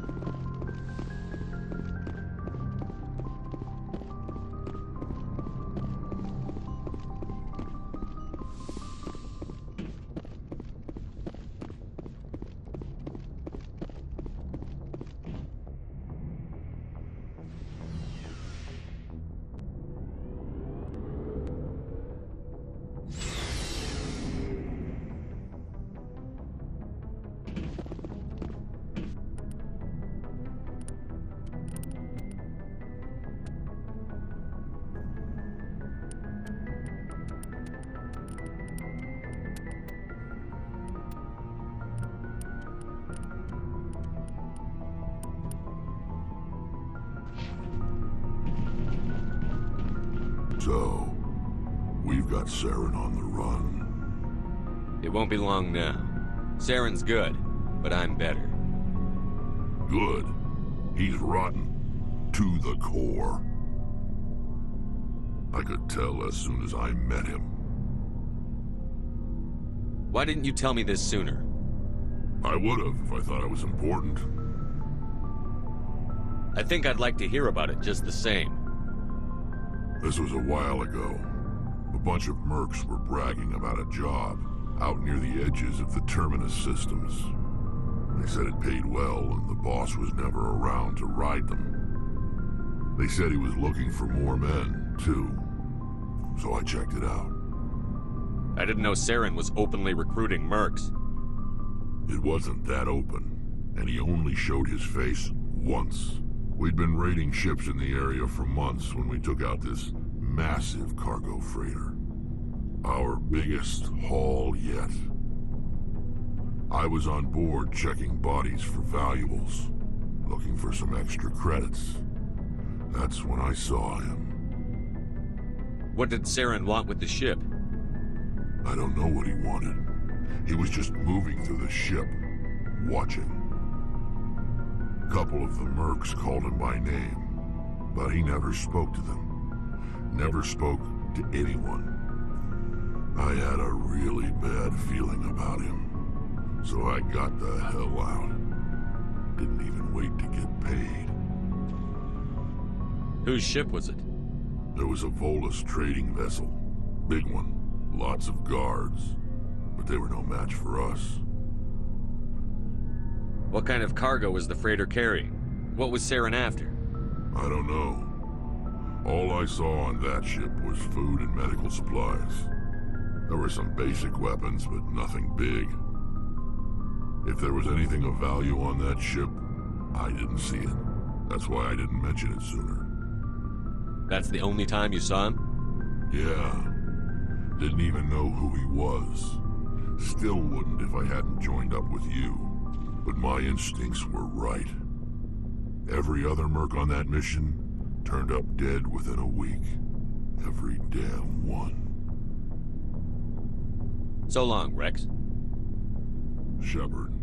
Saren's good, but I'm better. Good. He's rotten. To the core. I could tell as soon as I met him. Why didn't you tell me this sooner? I would have if I thought it was important. I think I'd like to hear about it just the same. This was a while ago. A bunch of mercs were bragging about a job out near the edges of the Terminus systems. They said it paid well and the boss was never around to ride them. They said he was looking for more men, too. So I checked it out. I didn't know Saren was openly recruiting mercs. It wasn't that open, and he only showed his face once. We'd been raiding ships in the area for months when we took out this massive cargo freighter. Our biggest haul yet. I was on board checking bodies for valuables, looking for some extra credits. That's when I saw him. What did Saren want with the ship? I don't know what he wanted. He was just moving through the ship, watching. A couple of the mercs called him by name, but he never spoke to them. Never spoke to anyone. I had a really bad feeling about him, so I got the hell out. Didn't even wait to get paid. Whose ship was it? There was a Volus trading vessel. Big one. Lots of guards. But they were no match for us. What kind of cargo was the freighter carrying? What was Saren after? I don't know. All I saw on that ship was food and medical supplies. There were some basic weapons, but nothing big. If there was anything of value on that ship, I didn't see it. That's why I didn't mention it sooner. That's the only time you saw him? Yeah. Didn't even know who he was. Still wouldn't if I hadn't joined up with you. But my instincts were right. Every other merc on that mission turned up dead within a week. Every damn one. So long, Wrex. Shepard.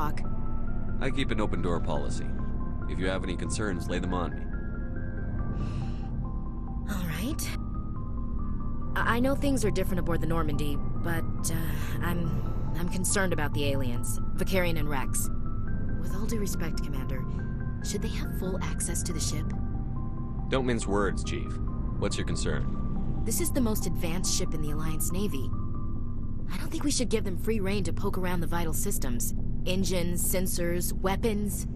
Talk. I keep an open door policy. If you have any concerns, lay them on me. All right. I know things are different aboard the Normandy, but uh, I'm I'm concerned about the aliens, Vakarian and Wrex. With all due respect, Commander, should they have full access to the ship? Don't mince words, Chief. What's your concern? This is the most advanced ship in the Alliance Navy. I don't think we should give them free rein to poke around the vital systems. Engines, sensors, weapons.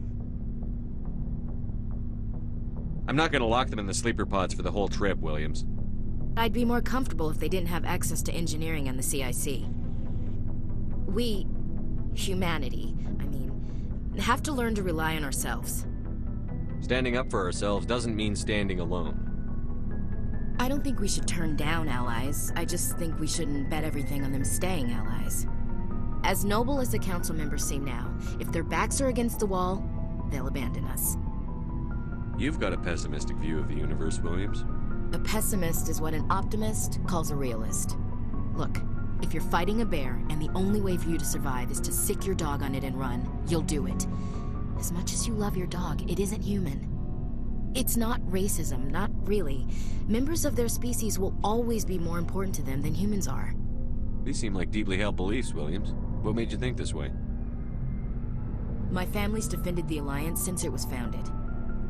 I'm not gonna lock them in the sleeper pods for the whole trip, Williams. I'd be more comfortable if they didn't have access to engineering and the CIC. We, humanity, I mean, have to learn to rely on ourselves. Standing up for ourselves doesn't mean standing alone. I don't think we should turn down allies. I just think we shouldn't bet everything on them staying allies. As noble as the council members seem now, if their backs are against the wall, they'll abandon us. You've got a pessimistic view of the universe, Williams. A pessimist is what an optimist calls a realist. Look, if you're fighting a bear and the only way for you to survive is to sick your dog on it and run, you'll do it. As much as you love your dog, it isn't human. It's not racism, not really. Members of their species will always be more important to them than humans are. These seem like deeply held beliefs, Williams. What made you think this way? My family's defended the Alliance since it was founded.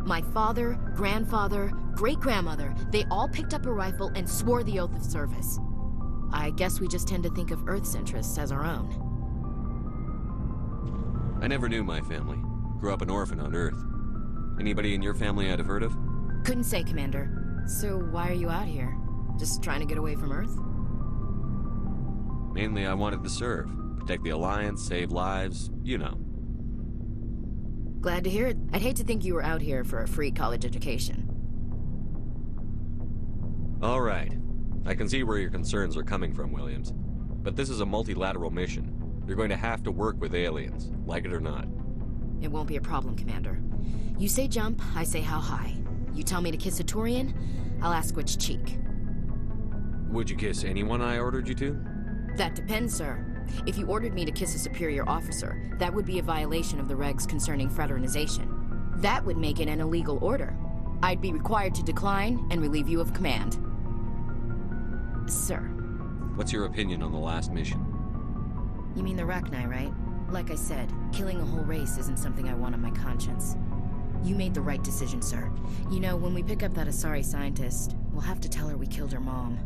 My father, grandfather, great grandmother, they all picked up a rifle and swore the oath of service. I guess we just tend to think of Earth's interests as our own. I never knew my family. Grew up an orphan on Earth. Anybody in your family I'd have heard of? Couldn't say, Commander. So why are you out here? Just trying to get away from Earth? Mainly, I wanted to serve. Protect the Alliance, save lives, you know. Glad to hear it. I'd hate to think you were out here for a free college education. All right. I can see where your concerns are coming from, Williams. But this is a multilateral mission. You're going to have to work with aliens, like it or not. It won't be a problem, Commander. You say jump, I say how high. You tell me to kiss a Turian, I'll ask which cheek. Would you kiss anyone I ordered you to? That depends, sir. If you ordered me to kiss a superior officer, that would be a violation of the regs concerning fraternization. That would make it an illegal order. I'd be required to decline and relieve you of command. Sir. What's your opinion on the last mission? You mean the Rachni, right? Like I said, killing a whole race isn't something I want on my conscience. You made the right decision, sir. You know, when we pick up that Asari scientist, we'll have to tell her we killed her mom.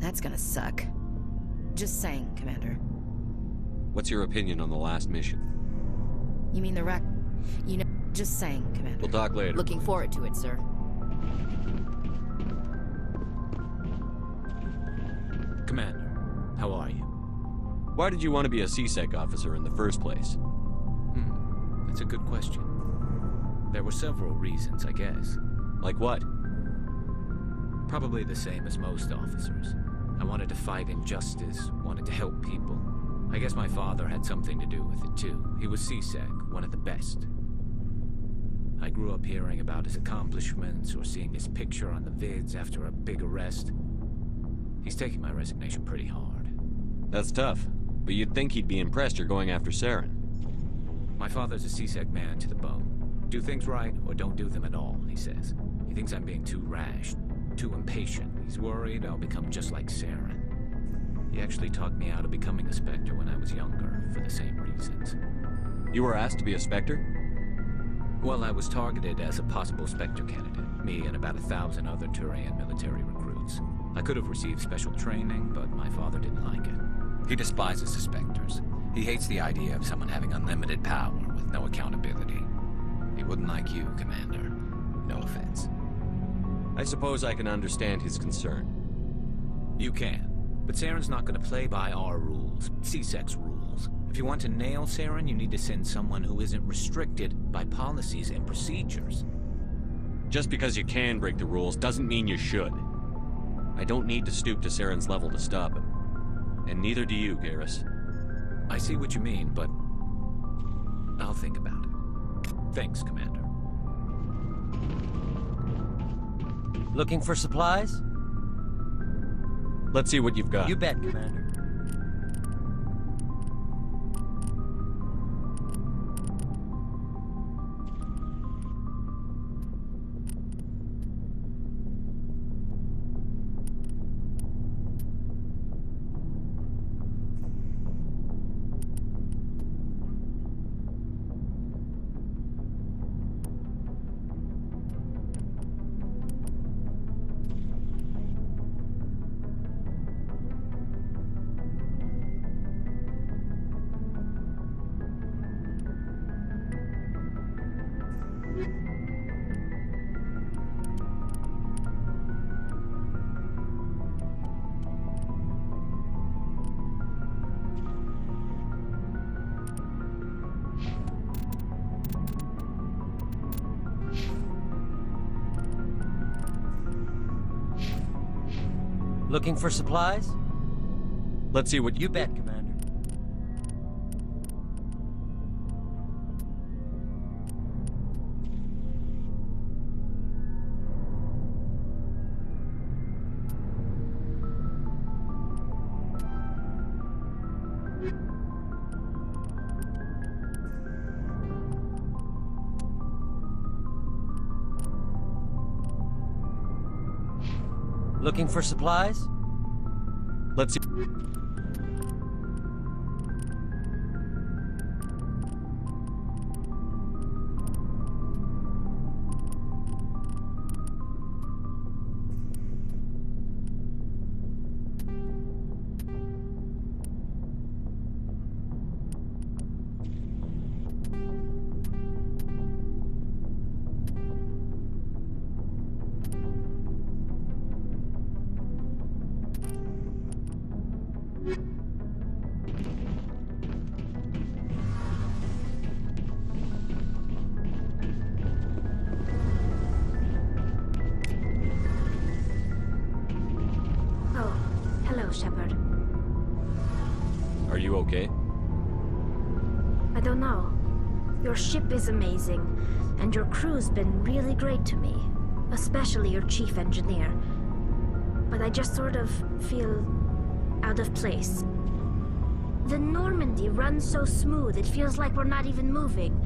That's gonna suck. Just saying, Commander. What's your opinion on the last mission? You mean the wreck? You know, just saying, Commander. We'll talk later. Looking forward to it, sir. Commander, how are you? Why did you want to be a C-Sec officer in the first place? Hmm, that's a good question. There were several reasons, I guess. Like what? Probably the same as most officers. I wanted to fight injustice, wanted to help people. I guess my father had something to do with it too. He was C-Sec, one of the best. I grew up hearing about his accomplishments or seeing his picture on the vids after a big arrest. He's taking my resignation pretty hard. That's tough, but you'd think he'd be impressed you're going after Saren. My father's a C-Sec man to the bone. Do things right or don't do them at all, he says. He thinks I'm being too rash, too impatient. He's worried I'll become just like Saren. He actually talked me out of becoming a Spectre when I was younger, for the same reasons. You were asked to be a Spectre? Well, I was targeted as a possible Spectre candidate, me and about a thousand other Turian military recruits. I could have received special training, but my father didn't like it. He despises the Spectres. He hates the idea of someone having unlimited power with no accountability. He wouldn't like you, Commander. No offense. I suppose I can understand his concern. You can. But Saren's not going to play by our rules, C-Sec's rules. If you want to nail Saren, you need to send someone who isn't restricted by policies and procedures. Just because you can break the rules doesn't mean you should. I don't need to stoop to Saren's level to stop him. And neither do you, Garrus. I see what you mean, but... I'll think about it. Thanks, Commander. Looking for supplies? Let's see what you've got. You bet, Commander. Looking for supplies? Let's see what you bet, Commander. Looking for supplies? Let's see. Is amazing, and your crew's been really great to me. Especially your chief engineer. But I just sort of feel out of place. The Normandy runs so smooth it feels like we're not even moving.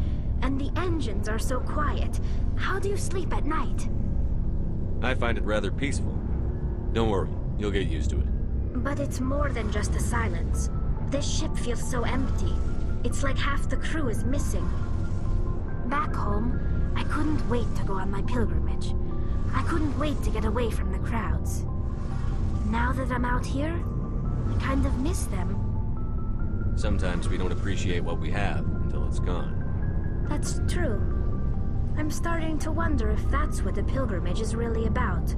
And the engines are so quiet. How do you sleep at night? I find it rather peaceful. Don't worry, you'll get used to it. But it's more than just the silence. This ship feels so empty. It's like half the crew is missing. Back home, I couldn't wait to go on my pilgrimage. I couldn't wait to get away from the crowds. Now that I'm out here, I kind of miss them. Sometimes we don't appreciate what we have until it's gone. That's true. I'm starting to wonder if that's what the pilgrimage is really about.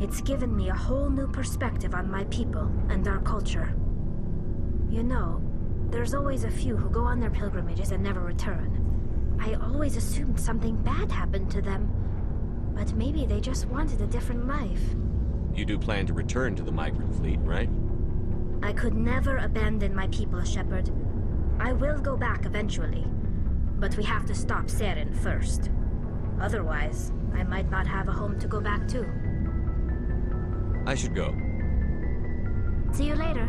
It's given me a whole new perspective on my people and our culture. You know, there's always a few who go on their pilgrimages and never return. I always assumed something bad happened to them. But maybe they just wanted a different life. You do plan to return to the migrant fleet, right? I could never abandon my people, Shepard. I will go back eventually. But we have to stop Saren first. Otherwise, I might not have a home to go back to. I should go. See you later.